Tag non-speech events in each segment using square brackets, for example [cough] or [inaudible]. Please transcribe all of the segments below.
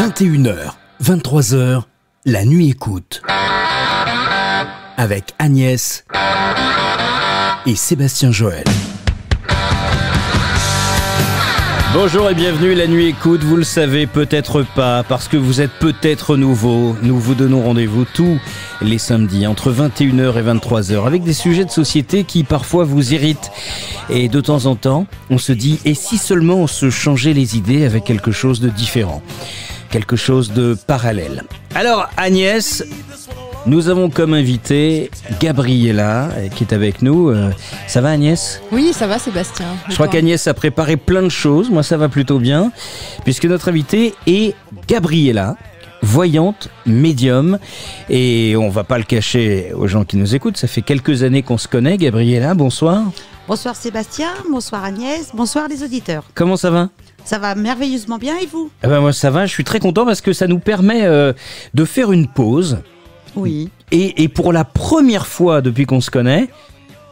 21h, 23h, la nuit écoute. Avec Agnès et Sébastien Joël. Bonjour et bienvenue, la nuit écoute, vous le savez peut-être pas, parce que vous êtes peut-être nouveau, nous vous donnons rendez-vous tous les samedis entre 21h et 23h avec des sujets de société qui parfois vous irritent. Et de temps en temps, on se dit, et si seulement on se changeait les idées avec quelque chose de différent? Quelque chose de parallèle. Alors Agnès, nous avons comme invité Gabriella euh, qui est avec nous. Euh, ça va Agnès? Oui, ça va Sébastien. Je crois qu'Agnès a préparé plein de choses. Moi, ça va plutôt bien. Puisque notre invité est Gabriella, voyante, médium. Et on va pas le cacher aux gens qui nous écoutent. Ça fait quelques années qu'on se connaît. Gabriella, bonsoir. Bonsoir Sébastien, bonsoir Agnès, bonsoir les auditeurs. Comment ça va? Ça va merveilleusement bien et vous? Eh ben Moi ça va, je suis très content parce que ça nous permet euh, de faire une pause. Oui. Et, pour la première fois depuis qu'on se connaît,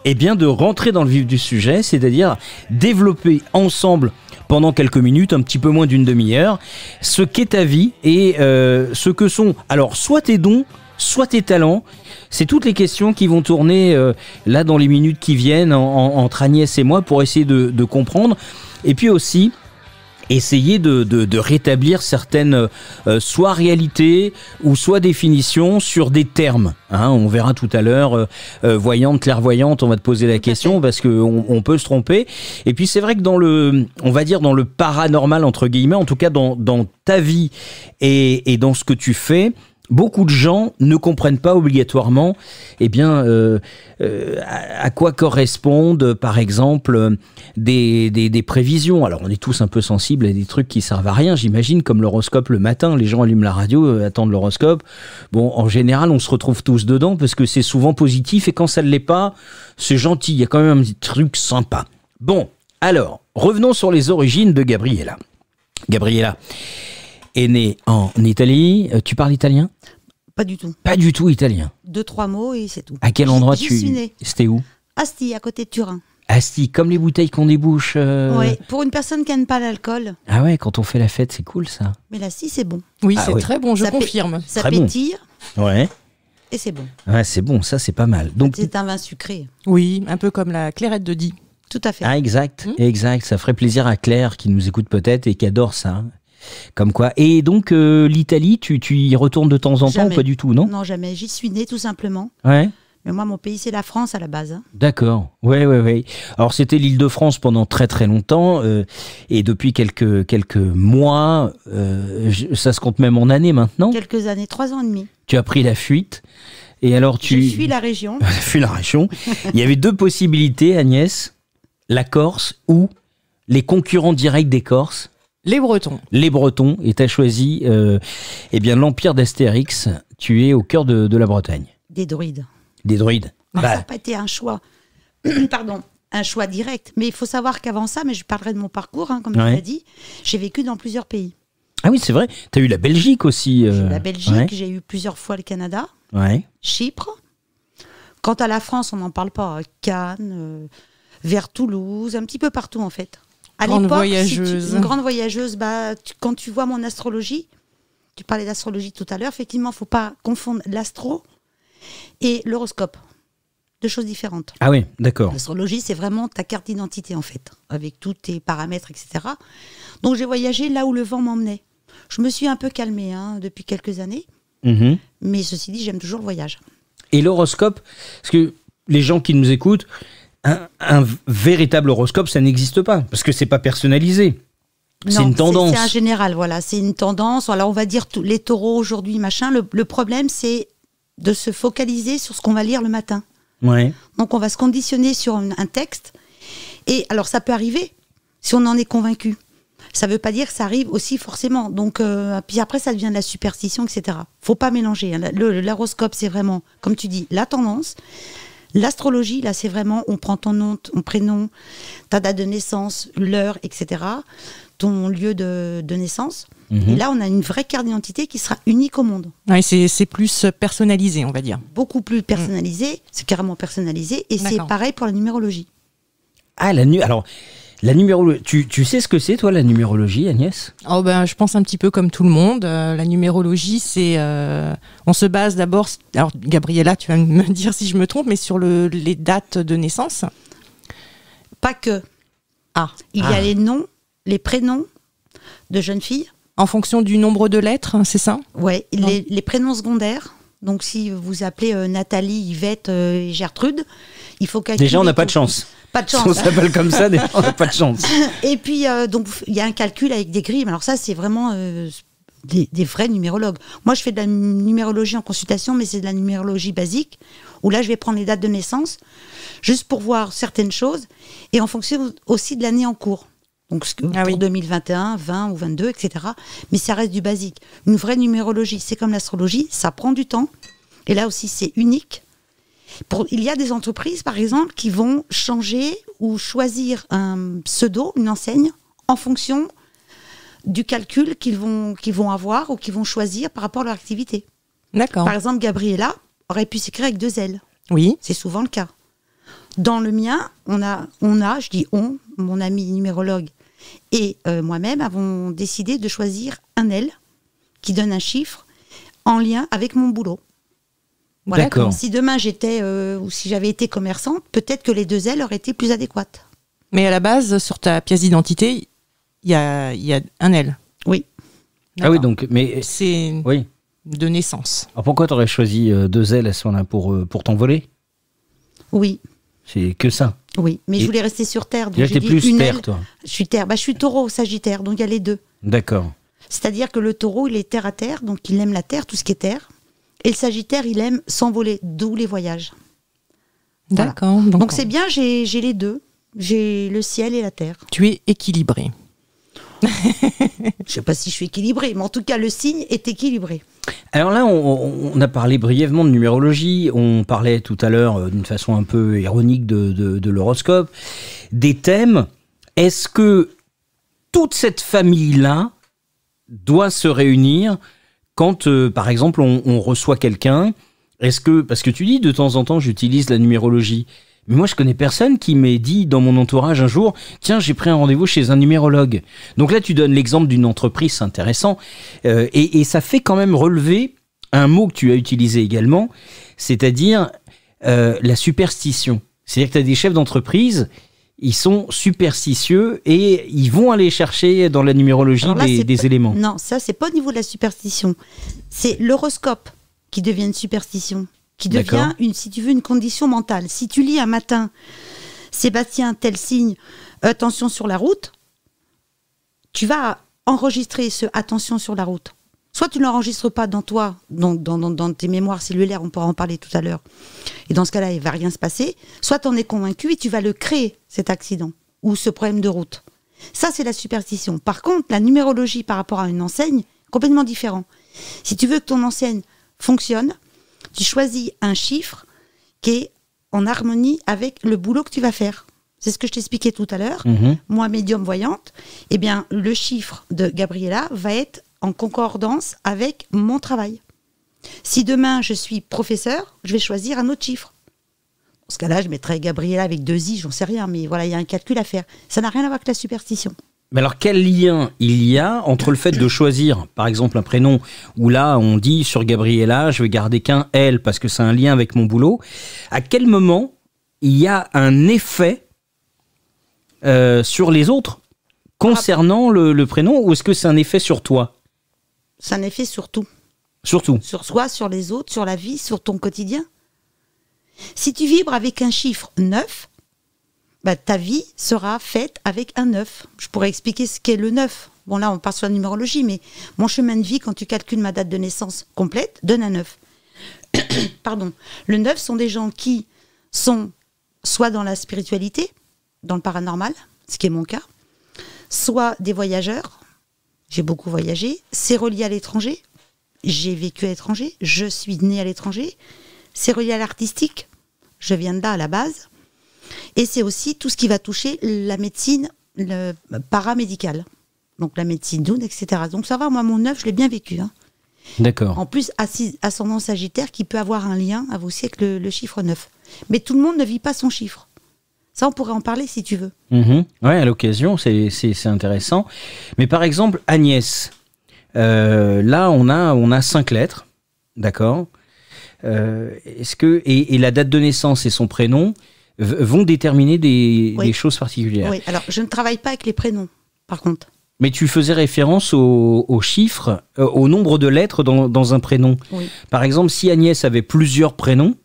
eh bien de rentrer dans le vif du sujet, c'est-à-dire développer ensemble pendant quelques minutes, un petit peu moins d'une demi-heure, ce qu'est ta vie et euh, ce que sont alors soit tes dons, soit tes talents. C'est toutes les questions qui vont tourner euh, là dans les minutes qui viennent entre Agnès et moi pour essayer de, de comprendre. Et puis aussi, essayer de, rétablir certaines euh, soit réalités ou soit définitions sur des termes. Hein. on verra tout à l'heure, euh, euh, voyante, clairvoyante, on va te poser la question parce qu'on on peut se tromper. Et puis c'est vrai que dans le, on va dire dans le paranormal entre guillemets, en tout cas dans, dans ta vie et, et dans ce que tu fais, beaucoup de gens ne comprennent pas obligatoirement eh bien, euh, euh, à, quoi correspondent, par exemple, des, prévisions. Alors, on est tous un peu sensibles à des trucs qui servent à rien, j'imagine, comme l'horoscope le matin. Les gens allument la radio, euh, attendent l'horoscope. Bon, en général, on se retrouve tous dedans parce que c'est souvent positif et quand ça ne l'est pas, c'est gentil. Il y a quand même un petit truc sympa. Bon, alors, revenons sur les origines de Gabriella. Gabriella, est né en Italie. Euh, tu parles italien? Pas du tout. Pas du tout italien. Deux, trois mots et c'est tout. À quel endroit tu es C'était où? Asti, à côté de Turin. Asti, comme les bouteilles qu'on débouche. Euh, oui, pour une personne qui n'aime pas l'alcool. Ah ouais, quand on fait la fête, c'est cool ça. Mais l'Asti, c'est bon. Oui, ah c'est très bon, je confirme. Ça pétille. Ouais. Et c'est bon. Ouais, c'est bon, ça c'est pas mal. Donc c'est un vin sucré. Oui, un peu comme la clairette de Die. Tout à fait. Ah exact, hmm. exact. Ça ferait plaisir à Claire qui nous écoute peut-être et qui adore ça. Comme quoi. Et donc, euh, l'Italie, tu, tu, y retournes de temps en temps ou pas du tout, non? Non, jamais. J'y suis né tout simplement. Ouais. Mais moi, mon pays, c'est la France à la base. Hein. D'accord. Ouais, ouais, ouais. Alors, c'était l'île de France pendant très, très longtemps. Euh, et depuis quelques, quelques mois, euh, ça se compte même en années maintenant. Quelques années, trois ans et demi. Tu as pris la fuite. Et alors, tu. Je suis la région. [laughs] Je suis la région. Il y avait deux possibilités, Agnès la Corse ou les concurrents directs des Corses les Bretons. Les Bretons, et tu as choisi euh, eh bien l'Empire d'Astérix. Tu es au cœur de, la Bretagne. Des druides. Des druides. Bah. Ça n'a pas été un choix. [clears throat] Pardon. Un choix direct. Mais il faut savoir qu'avant ça, mais je parlerai de mon parcours, hein, comme tu l'as dit, j'ai vécu dans plusieurs pays. Ah oui, c'est vrai. Tu as eu la Belgique aussi. Euh, la Belgique, j'ai eu plusieurs fois le Canada. Ouais. Chypre. Quant à la France, on n'en parle pas. Cannes, euh, vers Toulouse, un petit peu partout en fait à grande voyageuse. une grande voyageuse, bah, quand tu vois mon astrologie, tu parlais d'astrologie tout à l'heure, effectivement, il faut pas confondre l'astro et l'horoscope. Deux choses différentes. Ah oui, d'accord. L'astrologie, c'est vraiment ta carte d'identité, en fait, avec tous tes paramètres, etc. Donc j'ai voyagé là où le vent m'emmenait. Je me suis un peu calmée hein, depuis quelques années, mhm. mais ceci dit, j'aime toujours le voyage. Et l'horoscope, parce que les gens qui nous écoutent, un, véritable horoscope, ça n'existe pas, parce que c'est pas personnalisé. C'est une tendance. C'est un général, voilà. C'est une tendance. Alors, on va dire tous les taureaux aujourd'hui, machin. Le, problème, c'est de se focaliser sur ce qu'on va lire le matin. Ouais. Donc, on va se conditionner sur un, texte. Et alors, ça peut arriver si on en est convaincu. Ça ne veut pas dire que ça arrive aussi forcément. Donc, euh, puis après, ça devient de la superstition, etc. Faut pas mélanger. Hein. L'horoscope, c'est vraiment, comme tu dis, la tendance. L'astrologie, là, c'est vraiment, on prend ton nom, ton prénom, ta date de naissance, l'heure, etc., ton lieu de, naissance. Mhm. Et là, on a une vraie carte d'identité qui sera unique au monde. Oui, c'est plus personnalisé, on va dire. Beaucoup plus personnalisé, c'est carrément personnalisé, et c'est pareil pour la numérologie. Ah, la nuit. Alors, La numérologie, tu, tu sais ce que c'est toi la numérologie Agnès? Oh ben, je pense un petit peu comme tout le monde. Euh, la numérologie, c'est, euh, on se base d'abord. Alors, Gabriella, tu vas [laughs] me dire si je me trompe, mais sur le, les dates de naissance. Pas que. Ah. Il y Ah. a les noms, les prénoms de jeunes filles. En fonction du nombre de lettres, hein, c'est ça? Ouais, Non. les, les prénoms secondaires. Donc, si vous appelez euh, Nathalie, Yvette euh, et Gertrude, il faut calculer. Déjà, on n'a pas de chance. Pas de Si on chance. s'appelle comme ça, déjà, on n'a pas de chance. [laughs] Et puis, euh, donc, il y a un calcul avec des grilles. Mais Alors, ça, c'est vraiment euh, des, des vrais numérologues. Moi, je fais de la numérologie en consultation, mais c'est de la numérologie basique, où là, je vais prendre les dates de naissance, juste pour voir certaines choses, et en fonction aussi de l'année en cours. Donc, Ah pour oui. 2021, 20 ou 22, etc. Mais ça reste du basique. Une vraie numérologie, c'est comme l'astrologie, ça prend du temps. Et là aussi, c'est unique. Pour, il y a des entreprises, par exemple, qui vont changer ou choisir un pseudo, une enseigne, en fonction du calcul qu'ils vont, qu'ils vont avoir ou qu'ils vont choisir par rapport à leur activité. D'accord. Par exemple, Gabriella aurait pu s'écrire avec deux L. Oui. C'est souvent le cas. Dans le mien, on a, on a, je dis on, mon ami numérologue et euh, moi-même avons décidé de choisir un L qui donne un chiffre en lien avec mon boulot. D'accord. Si demain j'étais euh, ou si j'avais été commerçante, peut-être que les deux L auraient été plus adéquates. Mais à la base, sur ta pièce d'identité, il y a, il y a un L. Oui. Ah oui, donc, mais C'est oui. de naissance. Alors pourquoi t'aurais choisi euh, deux ailes à ce moment-là pour, euh, pour t'envoler? Oui, C'est que ça. oui. Mais Et- je voulais rester sur Terre. Donc Là, plus une terre, aile. toi. Je suis Terre. Bah, je suis taureau, sagittaire, donc il y a les deux. D'accord. C'est-à-dire que le taureau, il est terre à terre, donc il aime la terre, tout ce qui est terre. Et le sagittaire, il aime s'envoler, d'où les voyages. Voilà. D'accord. Donc c'est bien, j'ai j'ai les deux. J'ai le ciel et la terre. Tu es équilibré. Je sais pas si je suis équilibrée, mais en tout cas, le signe est équilibré. Alors là, on, on a parlé brièvement de numérologie, on parlait tout à l'heure euh, d'une façon un peu ironique de, de- de l'horoscope, des thèmes. Est-ce que toute cette famille-là doit se réunir quand, euh, par exemple, on, reçoit quelqu'un Est-ce que, parce que tu dis de temps en temps, j'utilise la numérologie. Mais moi, je connais personne qui m'ait dit dans mon entourage un jour, tiens, j'ai pris un rendez-vous chez un numérologue. Donc là, tu donnes l'exemple d'une entreprise, c'est intéressant. Euh, et, et ça fait quand même relever un mot que tu as utilisé également, c'est-à-dire euh, la superstition. C'est-à-dire que tu as des chefs d'entreprise, ils sont superstitieux et ils vont aller chercher dans la numérologie là, des, des éléments. Non, ça, c'est pas au niveau de la superstition. C'est l'horoscope qui devient une superstition, qui devient, une, si tu veux, une condition mentale. Si tu lis un matin, Sébastien, tel signe, attention sur la route, tu vas enregistrer ce attention sur la route. Soit tu ne l'enregistres pas dans toi, dans, dans, dans- dans tes mémoires cellulaires, on pourra en parler tout à l'heure, et dans ce cas-là, il va rien se passer. Soit tu en es convaincu et tu vas le créer, cet accident, ou ce problème de route. Ça, c'est la superstition. Par contre, la numérologie par rapport à une enseigne, complètement différent. Si tu veux que ton enseigne fonctionne, tu choisis un chiffre qui est en harmonie avec le boulot que tu vas faire. C'est ce que je t'expliquais tout à l'heure. Mhm. Moi, médium voyante, eh bien, le chiffre de Gabriella va être en concordance avec mon travail. Si demain je suis professeur, je vais choisir un autre chiffre. Dans ce cas-là, je mettrai Gabriella avec deux i, j'en sais rien, mais voilà, il y a un calcul à faire. Ça n'a rien à voir avec la superstition. Mais alors, quel lien il y a entre le fait de choisir, par exemple, un prénom où là, on dit sur Gabriella, je vais garder qu'un L parce que c'est un lien avec mon boulot. À quel moment il y a un effet euh, sur les autres concernant le prénom ou est-ce que c'est un effet sur toi? C'est un effet sur tout. Surtout. Sur soi, sur les autres, sur la vie, sur ton quotidien. Si tu vibres avec un chiffre 9, bah, ta vie sera faite avec un 9. Je pourrais expliquer ce qu'est le 9. Bon, là, on part sur la numérologie, mais mon chemin de vie, quand tu calcules ma date de naissance complète, donne un 9. [coughs] Pardon. Le 9 sont des gens qui sont soit dans la spiritualité, dans le paranormal, ce qui est mon cas, soit des voyageurs. J'ai beaucoup voyagé. C'est relié à l'étranger. J'ai vécu à l'étranger. Je suis née à l'étranger. C'est relié à l'artistique. Je viens de là à la base. Et c'est aussi tout ce qui va toucher la médecine le paramédicale. Donc la médecine douce, etc. Donc ça va, moi, mon œuvre, je l'ai bien vécu. hein. D'accord. En plus, ascendant sagittaire qui peut avoir un lien aussi avec le, le chiffre 9. Mais tout le monde ne vit pas son chiffre. Ça, on pourrait en parler si tu veux. Mhm. Ouais, à l'occasion, c'est intéressant. Mais par exemple, Agnès, euh, là, on a, on a cinq lettres, d'accord? Euh, Est-ce que et, et la date de naissance et son prénom vont déterminer des, Oui. des choses particulières Oui, alors je ne travaille pas avec les prénoms, par contre. Mais tu faisais référence au, au chiffre, euh, au nombre de lettres dans, dans un prénom. Oui. Par exemple, si Agnès avait plusieurs prénoms,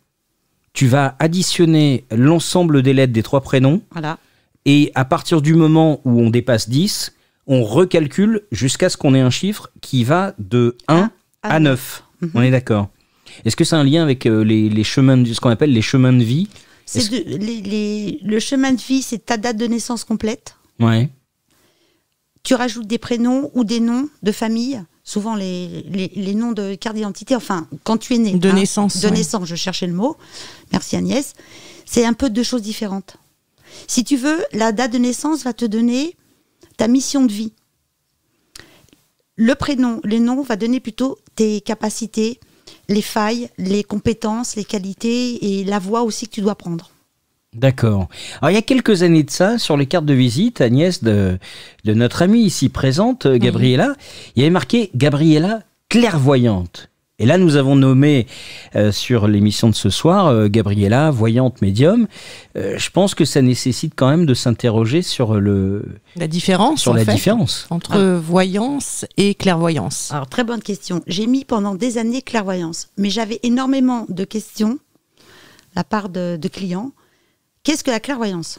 tu vas additionner l'ensemble des lettres des trois prénoms Voilà. et à partir du moment où on dépasse 10, on recalcule jusqu'à ce qu'on ait un chiffre qui va de 1 à à 9. Mhm. On est d'accord. Est-ce que c'est un lien avec euh, les, les chemins de, ce qu'on appelle les chemins de vie? C'est Est-ce- de- les- les- le chemin de vie, c'est ta date de naissance complète. Ouais. Tu rajoutes des prénoms ou des noms de famille, souvent les, les, les noms de carte d'identité, enfin, quand tu es né. De hein, naissance, De ouais. naissance, je cherchais le mot. Merci Agnès. C'est un peu deux choses différentes. Si tu veux, la date de naissance va te donner ta mission de vie. Le prénom, les noms, va donner plutôt tes capacités, les failles, les compétences, les qualités et la voie aussi que tu dois prendre. D'accord. Alors il y a quelques années de ça, sur les cartes de visite, Agnès de, de notre amie ici présente, euh, Gabriella, il y avait marqué Gabriella clairvoyante. Et là, nous avons nommé euh, sur l'émission de ce soir euh, Gabriella voyante médium. Euh, je pense que ça nécessite quand même de s'interroger sur le La différence, sur en la fait, différence. entre voyance et clairvoyance. Alors, très bonne question. J'ai mis pendant des années clairvoyance, mais j'avais énormément de questions de la part de, de clients. Qu'est-ce que la clairvoyance?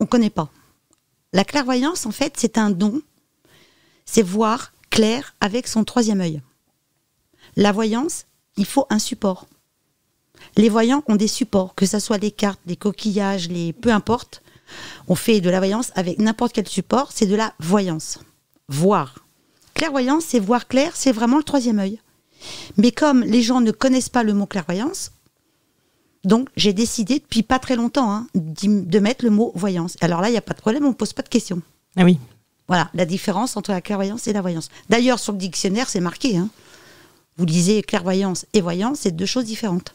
On ne connaît pas. La clairvoyance, en fait, c'est un don. C'est voir clair avec son troisième œil. La voyance, il faut un support. Les voyants ont des supports, que ce soit les cartes, les coquillages, les peu importe. On fait de la voyance avec n'importe quel support, c'est de la voyance. Voir. Clairvoyance, c'est voir clair, c'est vraiment le troisième œil. Mais comme les gens ne connaissent pas le mot clairvoyance, donc j'ai décidé depuis pas très longtemps hein, de mettre le mot voyance. Alors là, il n'y a pas de problème, on ne pose pas de questions. Ah oui. Voilà, la différence entre la clairvoyance et la voyance. D'ailleurs, sur le dictionnaire, c'est marqué. hein. Vous lisez clairvoyance et voyance, c'est deux choses différentes.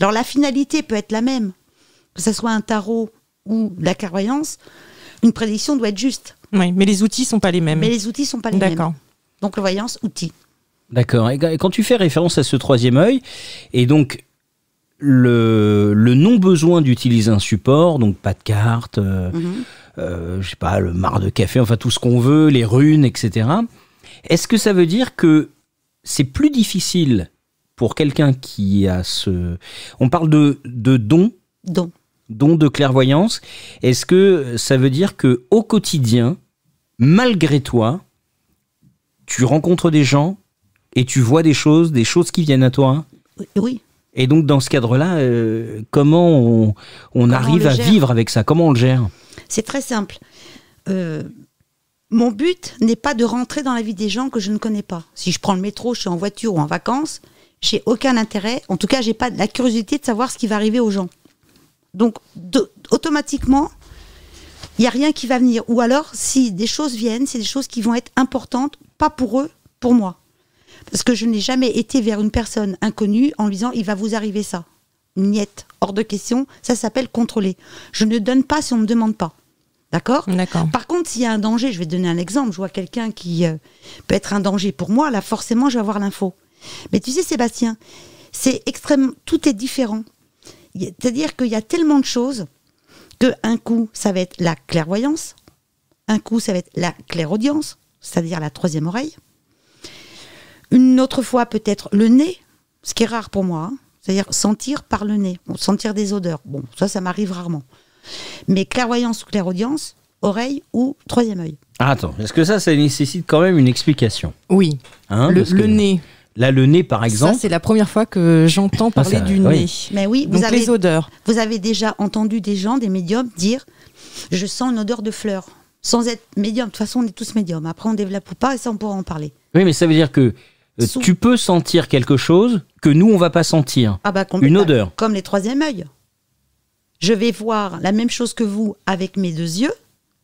Alors la finalité peut être la même, que ce soit un tarot ou la clairvoyance, une prédiction doit être juste. Oui, mais les outils sont pas les mêmes. Mais les outils sont pas les mêmes. D'accord. Donc la voyance, outil. D'accord. Et quand tu fais référence à ce troisième œil, et donc le, le non-besoin d'utiliser un support, donc pas de carte, euh, Mhm. euh, je sais pas, le marc de café, enfin tout ce qu'on veut, les runes, etc. Est-ce que ça veut dire que c'est plus difficile pour quelqu'un qui a ce... On parle de, de don, Donc, don de clairvoyance. Est-ce que ça veut dire que au quotidien, malgré toi, tu rencontres des gens et tu vois des choses, des choses qui viennent à toi? Oui. Et donc dans ce cadre-là, euh, comment on, arrive à vivre avec ça? Comment on le gère? C'est très simple. Euh, mon but n'est pas de rentrer dans la vie des gens que je ne connais pas. Si je prends le métro, je suis en voiture ou en vacances, j'ai aucun intérêt. En tout cas, j'ai pas la curiosité de savoir ce qui va arriver aux gens. Donc, de- automatiquement, il n'y a rien qui va venir. Ou alors, si des choses viennent, c'est des choses qui vont être importantes, pas pour eux, pour moi. Parce que je n'ai jamais été vers une personne inconnue en lui disant il va vous arriver ça. Niette, hors de question. Ça s'appelle contrôler. Je ne donne pas si on ne me demande pas. D'accord? Par contre, s'il y a un danger, je vais te donner un exemple. Je vois quelqu'un qui euh, peut être un danger pour moi, là, forcément, je vais avoir l'info. Mais tu sais, Sébastien, c'est extrêmement. Tout est différent. C'est-à-dire qu'il y a tellement de choses que un coup, ça va être la clairvoyance, un coup, ça va être la clairaudience, c'est-à-dire la troisième oreille. Une autre fois, peut-être le nez, ce qui est rare pour moi, hein. c'est-à-dire sentir par le nez, Bon, sentir des odeurs. Bon, ça, ça m'arrive rarement. Mais clairvoyance ou clairaudience, oreille ou troisième œil. Ah, Attends, est-ce que ça, ça nécessite quand même une explication? Oui. hein, le que nez. Là, le nez, par Ça, exemple. c'est la première fois que j'entends parler ça, du oui. nez. Mais oui, vous Donc avez, les odeurs. vous avez déjà entendu des gens, des médiums, dire Je sens une odeur de fleurs. Sans être médium. De toute façon, on est tous médiums. Après, on développe ou pas, et ça, on pourra en parler. Oui, mais ça veut dire que euh, Sous- tu peux sentir quelque chose que nous, on va pas sentir. Ah bah, Une bah, odeur. Comme les troisième œil. Je vais voir la même chose que vous avec mes deux yeux,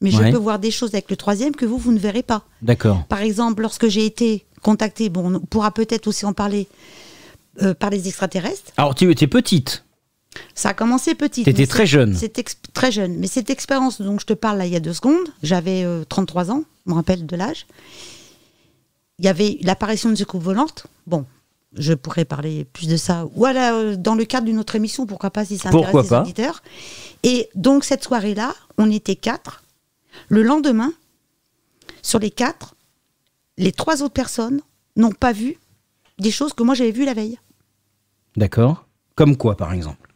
mais je peux voir des choses avec le troisième que vous, vous ne verrez pas. D'accord. Par exemple, lorsque j'ai été contactée, bon, on pourra peut-être aussi en parler euh, par les extraterrestres. Alors, tu es petite. Ça a commencé petit. T'étais très jeune. C'était très jeune. Mais cette expérience dont je te parle là il y a deux secondes, j'avais 33 ans, je me rappelle de l'âge. Il y avait l'apparition de coupe volante. Bon, je pourrais parler plus de ça. Ou alors, dans le cadre d'une autre émission, pourquoi pas si ça intéresse Pourquoi les pas. auditeurs. Et donc cette soirée-là, on était quatre. Le lendemain, sur les quatre, les trois autres personnes n'ont pas vu des choses que moi j'avais vues la veille. D'accord. Comme quoi, par exemple?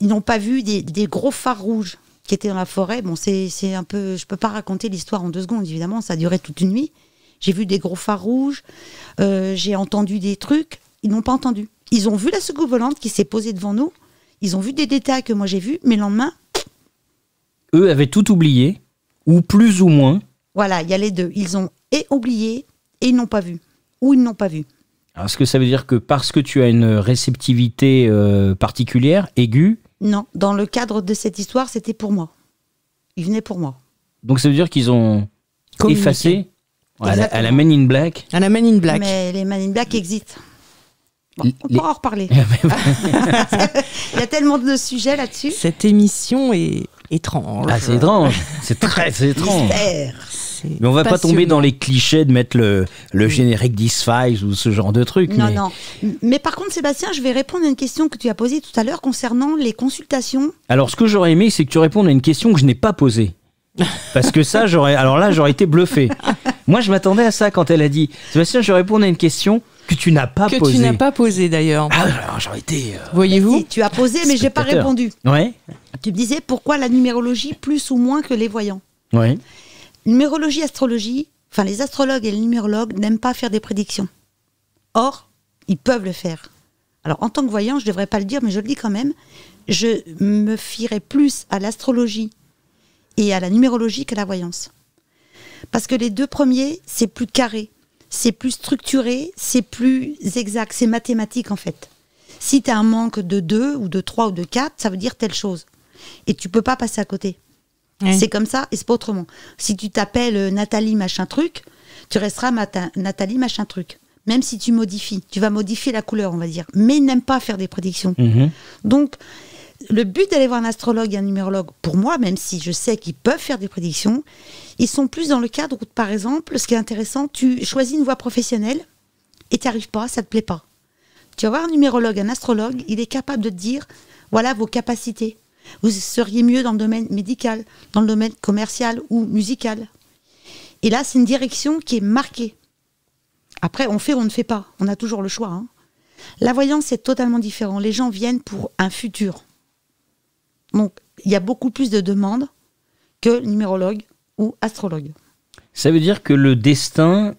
Ils n'ont pas vu des, des gros phares rouges qui étaient dans la forêt. Bon, c'est un peu. Je peux pas raconter l'histoire en deux secondes, évidemment, ça a duré toute une nuit. J'ai vu des gros phares rouges, euh, j'ai entendu des trucs. Ils n'ont pas entendu. Ils ont vu la secoupe volante qui s'est posée devant nous. Ils ont vu des détails que moi j'ai vus, mais le lendemain, Eux avaient tout oublié, ou plus ou moins. voilà, il y a les deux. Ils ont et oublié et ils n'ont pas vu. Ou ils n'ont pas vu. Alors, Est-ce que ça veut dire que parce que tu as une réceptivité euh, particulière, aiguë, Non, dans le cadre de cette histoire, c'était pour moi. Ils venaient pour moi. donc ça veut dire qu'ils ont effacé à la, à la in Black À la Man in Black. Mais les Man in Black existent. Bon, Les- on pourra en reparler. [laughs] [laughs] Il y a tellement de sujets là-dessus. Cette émission est étrange. Ah, c'est étrange. C'est très étrange. Mystère. C'est Mais on va pas tomber dans les clichés de mettre le, le générique d'X-Files ou ce genre de truc. Non, mais non. Mais par contre, Sébastien, je vais répondre à une question que tu as posée tout à l'heure concernant les consultations. Alors, ce que j'aurais aimé, c'est que tu répondes à une question que je n'ai pas posée. [laughs] Parce que ça, j'aurais. Alors là, j'aurais été bluffé. Moi, je m'attendais à ça quand elle a dit Sébastien, je réponds à une question que tu n'as pas Que posée. tu n'as pas posé d'ailleurs. Ah, alors, j'aurais été. euh, Voyez-vous Si, tu as posé, mais j'ai pas répondu. Ouais. Tu me disais pourquoi la numérologie plus ou moins que les voyants? Ouais. Numérologie, astrologie, enfin les astrologues et les numérologues n'aiment pas faire des prédictions. Or, ils peuvent le faire. Alors, en tant que voyant, je ne devrais pas le dire, mais je le dis quand même, je me fierais plus à l'astrologie et à la numérologie qu'à la voyance. Parce que les deux premiers, c'est plus carré, c'est plus structuré, c'est plus exact, c'est mathématique en fait. Si tu as un manque de 2 ou de 3 ou de 4, ça veut dire telle chose. Et tu peux pas passer à côté. C'est comme ça et c'est pas autrement. Si tu t'appelles euh, Nathalie machin truc, tu resteras Nathalie machin truc. Même si tu modifies, tu vas modifier la couleur, on va dire. Mais ils n'aiment pas faire des prédictions. Mhm. Donc, le but d'aller voir un astrologue et un numérologue, pour moi, même si je sais qu'ils peuvent faire des prédictions, ils sont plus dans le cadre où, par exemple, ce qui est intéressant, tu choisis une voie professionnelle et tu n'y arrives pas, ça te plaît pas. Tu vas voir un numérologue, un astrologue, il est capable de te dire, voilà vos capacités. Vous seriez mieux dans le domaine médical, dans le domaine commercial ou musical. Et là, c'est une direction qui est marquée. Après, on fait ou on ne fait pas. On a toujours le choix. hein. La voyance, c'est totalement différent. Les gens viennent pour un futur. Donc, il y a beaucoup plus de demandes que numérologue ou astrologue. Ça veut dire que le destin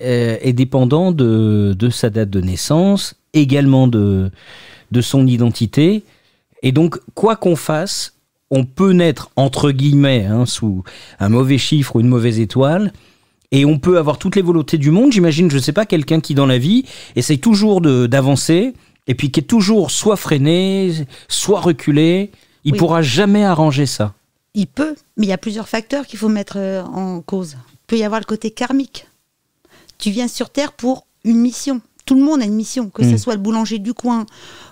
euh, est dépendant de, sa date de naissance, également de son identité. Et donc, quoi qu'on fasse, on peut naître, entre guillemets, hein, sous un mauvais chiffre ou une mauvaise étoile. Et on peut avoir toutes les volontés du monde. J'imagine, je ne sais pas, quelqu'un qui dans la vie essaye toujours d'avancer et puis qui est toujours soit freiné, soit reculé. Il Oui. pourra jamais arranger ça. Il peut, mais il y a plusieurs facteurs qu'il faut mettre euh, en cause. Il peut y avoir le côté karmique. Tu viens sur Terre pour une mission. Tout le monde a une mission, que ce soit le boulanger du coin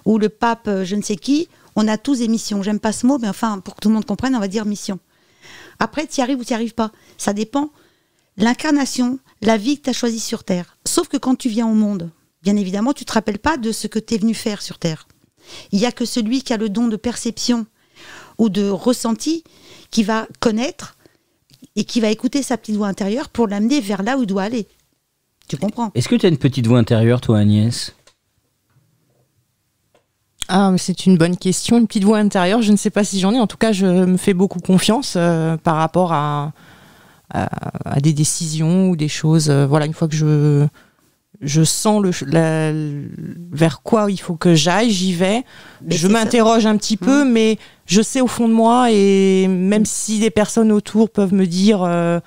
ou le pape, euh, je ne sais qui. On a tous des missions. J'aime pas ce mot, mais enfin, pour que tout le monde comprenne, on va dire mission. Après, tu y arrives ou tu n'y arrives pas. Ça dépend. L'incarnation, la vie que tu as choisie sur Terre. Sauf que quand tu viens au monde, bien évidemment, tu te rappelles pas de ce que tu es venu faire sur Terre. Il y a que celui qui a le don de perception ou de ressenti qui va connaître et qui va écouter sa petite voix intérieure pour l'amener vers là où il doit aller. Tu comprends? Est-ce que tu as une petite voix intérieure, toi, Agnès? Ah, c'est une bonne question. Une petite voix intérieure, je ne sais pas si j'en ai. En tout cas, je me fais beaucoup confiance euh, par rapport à, à, à des décisions ou des choses. euh, voilà, une fois que je, je sens le, la- vers quoi il faut que j'aille, j'y vais. Mais je m'interroge un petit peu, mais je sais au fond de moi, et même si des personnes autour peuvent me dire. euh,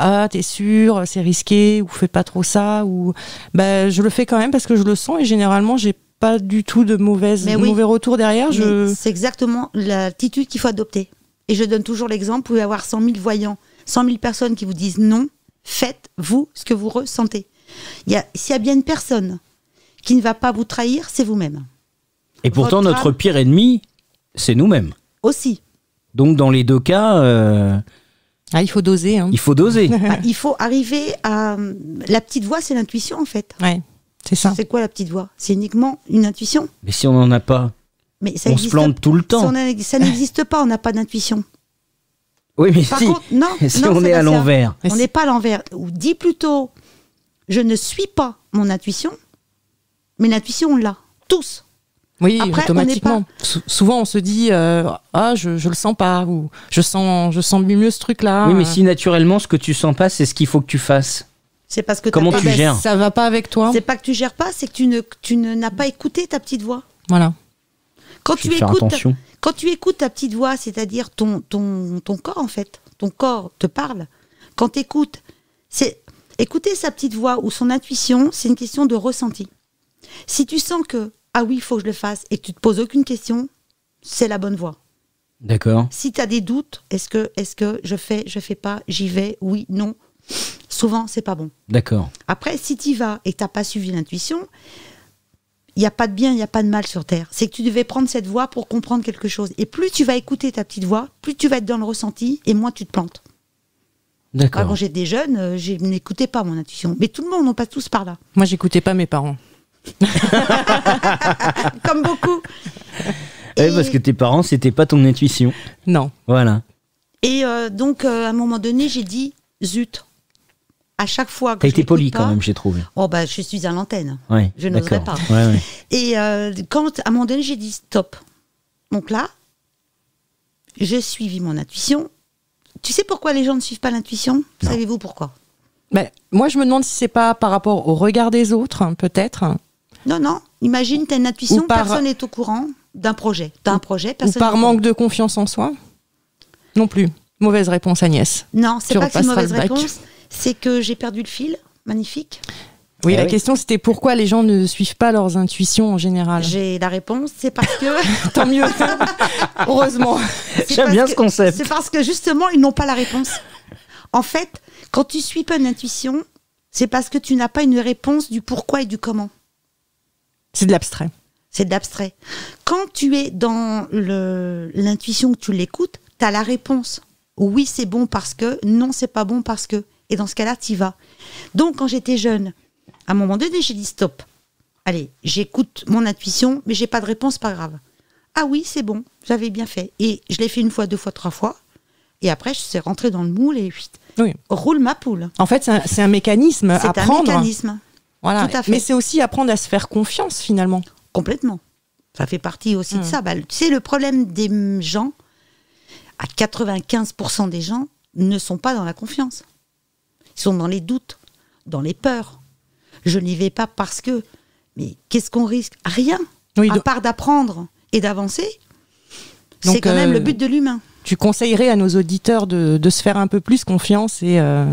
ah, t'es sûr, c'est risqué, ou fais pas trop ça, ou ben, je le fais quand même parce que je le sens et généralement j'ai pas du tout de mauvaise, Mais de oui. mauvais retour derrière. Je... C'est exactement l'attitude qu'il faut adopter. Et je donne toujours l'exemple, vous pouvez avoir 100 000 voyants, 100 000 personnes qui vous disent non, faites vous ce que vous ressentez. Il y a- S'il y a bien une personne qui ne va pas vous trahir, c'est vous-même. Et pourtant, Votre notre âme- pire ennemi, c'est nous-mêmes. aussi. Donc, dans les deux cas, euh, Ah, il faut doser. Hein. il faut doser. Bah, [laughs] il faut arriver à. La petite voix, c'est l'intuition en fait. Ouais, c'est ça. C'est quoi la petite voix? C'est uniquement une intuition? Mais si on n'en a pas, Mais ça on se plante tout le temps. a- ça n'existe pas, on n'a pas d'intuition. Oui, mais Par si, contre, non, [laughs] si non, on est à c'est l'envers. Mais On n'est pas à l'envers. Ou dis plutôt, je ne suis pas mon intuition, mais l'intuition, on l'a. Tous. Oui, Après, automatiquement. Sou- souvent, on se dit euh, ah, je, je le sens pas ou je sens, je sens mieux ce truc-là. Oui, mais Euh, si naturellement, ce que tu sens pas, c'est ce qu'il faut que tu fasses. C'est parce que t'as Comment pas- tu gères Ça va pas avec toi. C'est pas que tu gères pas, c'est que tu ne, tu ne- n'as pas écouté ta petite voix. Voilà. Quand tu écoutes, attention. quand tu écoutes ta petite voix, c'est-à-dire ton, ton, ton corps en fait, ton corps te parle. Quand tu écoutes, c'est écouter sa petite voix ou son intuition, c'est une question de ressenti. Si tu sens que ah oui, il faut que je le fasse et que tu te poses aucune question, c'est la bonne voie. D'accord. Si tu as des doutes, est-ce que est-ce que je fais, je fais pas, j'y vais, oui, non. Souvent, c'est pas bon. D'accord. Après, si tu y vas et que tu n'as pas suivi l'intuition, il n'y a pas de bien, il n'y a pas de mal sur Terre. C'est que tu devais prendre cette voie pour comprendre quelque chose. Et plus tu vas écouter ta petite voix, plus tu vas être dans le ressenti et moins tu te plantes. Ah, D'accord. quand j'étais jeune, euh, je n'écoutais pas mon intuition. Mais tout le monde, on passe tous par là. Moi, j'écoutais pas mes parents. [laughs] Comme beaucoup. Eh, Et- parce que tes parents, c'était pas ton intuition. Non. Voilà. Et euh, donc, euh, à un moment donné, j'ai dit zut. À chaque fois que T'as je été poli quand même, j'ai trouvé. Oh, bah, je suis à l'antenne. Ouais. Je n'oserais d'accord. pas. Ouais, ouais. [laughs] Et euh, quand, à un moment donné, j'ai dit stop. Donc là, j'ai suivi mon intuition. Tu sais pourquoi les gens ne suivent pas l'intuition? Savez-vous pourquoi? Mais moi, je me demande si c'est pas par rapport au regard des autres, hein, peut-être, Non, non. Imagine, tu as une intuition, par- personne n'est au courant d'un projet. As un projet, ou par manque de confiance en soi? Non plus. Mauvaise réponse, Agnès. Non, c'est pas que une mauvaise réponse. C'est que j'ai perdu le fil. Magnifique. Oui, Eh la oui. question c'était pourquoi les gens ne suivent pas leurs intuitions en général? J'ai la réponse. C'est parce que. [laughs] Tant mieux. [laughs] Heureusement. c'est J'aime bien que- ce concept. C'est parce que justement, ils n'ont pas la réponse. En fait, quand tu suis pas une intuition, c'est parce que tu n'as pas une réponse du pourquoi et du comment. C'est de l'abstrait. C'est de l'abstrait. Quand tu es dans l'intuition, que tu l'écoutes, tu as la réponse. Oui, c'est bon parce que, non, c'est pas bon parce que. Et dans ce cas-là, tu vas. Donc, quand j'étais jeune, à un moment donné, j'ai dit stop. Allez, j'écoute mon intuition, mais j'ai pas de réponse, pas grave. Ah oui, c'est bon, j'avais bien fait. Et je l'ai fait une fois, deux fois, trois fois. Et après, je suis rentrée dans le moule et Oui. roule ma poule. En fait, c'est un, mécanisme à C'est un prendre. mécanisme, Voilà. Tout à fait. Mais c'est aussi apprendre à se faire confiance finalement. complètement. Ça fait partie aussi de Hmm. ça. Bah, tu sais, le problème des gens, à 95% des gens, ne sont pas dans la confiance. Ils sont dans les doutes, dans les peurs. Je n'y vais pas parce que. Mais qu'est-ce qu'on risque? Rien. Oui, à part d'apprendre et d'avancer. C'est quand même euh, le but de l'humain. Tu conseillerais à nos auditeurs de, de se faire un peu plus confiance et euh,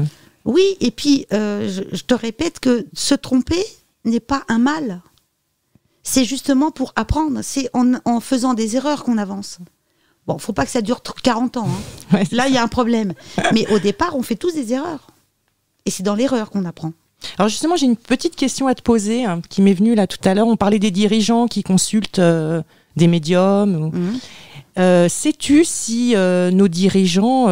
Oui, et puis euh, je, je te répète que se tromper n'est pas un mal. C'est justement pour apprendre. C'est en, en faisant des erreurs qu'on avance. Bon, faut pas que ça dure tr- 40 ans. hein. ouais, Là, il y a un problème. Mais au départ, on fait tous des erreurs. Et c'est dans l'erreur qu'on apprend. Alors justement, j'ai une petite question à te poser hein, qui m'est venue là tout à l'heure. On parlait des dirigeants qui consultent euh, des médiums. ou- Mhm. Euh, Sais-tu si euh, nos dirigeants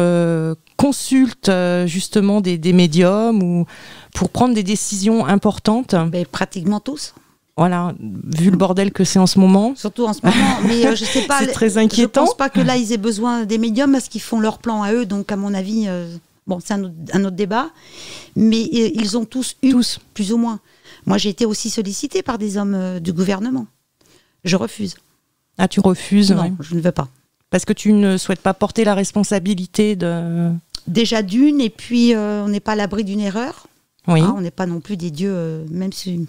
consultent justement des, des médiums ou pour prendre des décisions importantes? Ben, pratiquement tous. Voilà, vu le bordel que c'est en ce moment. Surtout en ce moment. Mais euh, je sais [laughs] pas. C'est très inquiétant. Je pense pas que là, ils aient besoin des médiums parce qu'ils font leur plan à eux. Donc, à mon avis, euh, bon, c'est un, autre- un autre débat. Mais euh, ils ont tous eu, Tous. plus ou moins. Moi, j'ai été aussi sollicitée par des hommes euh, du gouvernement. Je refuse. Ah, tu refuses Non, ouais. je ne veux pas. Parce que tu ne souhaites pas porter la responsabilité de. Déjà d'une, et puis euh, on n'est pas à l'abri d'une erreur. Oui. hein, on n'est pas non plus des dieux, euh, même si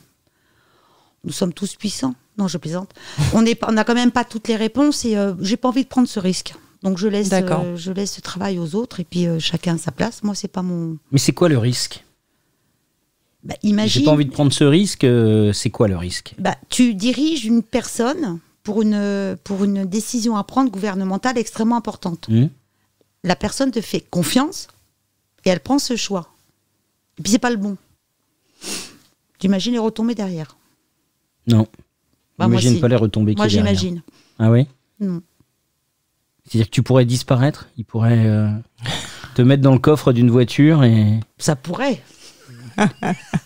nous sommes tous puissants. Non, je plaisante. On n'a quand même pas toutes les réponses et j'ai pas envie de prendre ce risque. Donc je laisse, euh, je laisse ce travail aux autres et puis euh, chacun à sa place. Moi, c'est pas mon. Mais c'est quoi le risque? Bah, J'ai pas envie de prendre ce risque. euh, c'est quoi le risque? Bah, tu diriges une personne pour une, pour une décision à prendre gouvernementale extrêmement importante. Hmm La personne te fait confiance et elle prend ce choix. Et puis c'est pas le bon. Tu imagines les retombées derrière? Non. Bah, J'imagine si. pas les retombées Moi, j'imagine. Ah oui Non. C'est-à-dire que tu pourrais disparaître Il pourrait euh, te mettre dans le coffre d'une voiture et Ça pourrait.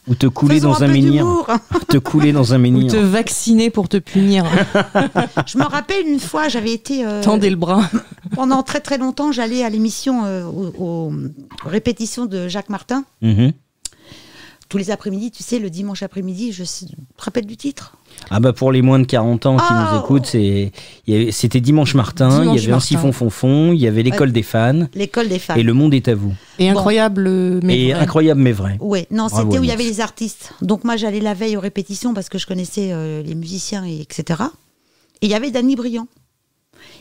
ou te couler Faisons dans un, peu menhir. te couler dans un Ou menhir. te vacciner pour te punir. Je me rappelle une fois, j'avais été. euh, Tendez le bras. pendant très très longtemps, j'allais à l'émission, euh, aux, aux répétitions de Jacques Martin. Mhm. Tous les après-midi, tu sais, le dimanche après-midi, je me rappelle du titre? Ah bah pour les moins de 40 ans qui Ah, nous écoutent, y avait- c'était Dimanche Martin, il y avait un siphon fonfon, il y avait l'école des fans L'école des femmes. et le monde est à vous. Et Bon. incroyable, euh, mais et vrai. incroyable mais vrai. Ouais, non, Bravo, c'était où il y avait les artistes. Donc moi, j'allais la veille aux répétitions parce que je connaissais euh, les musiciens, et etc. Et il y avait Danny Briand.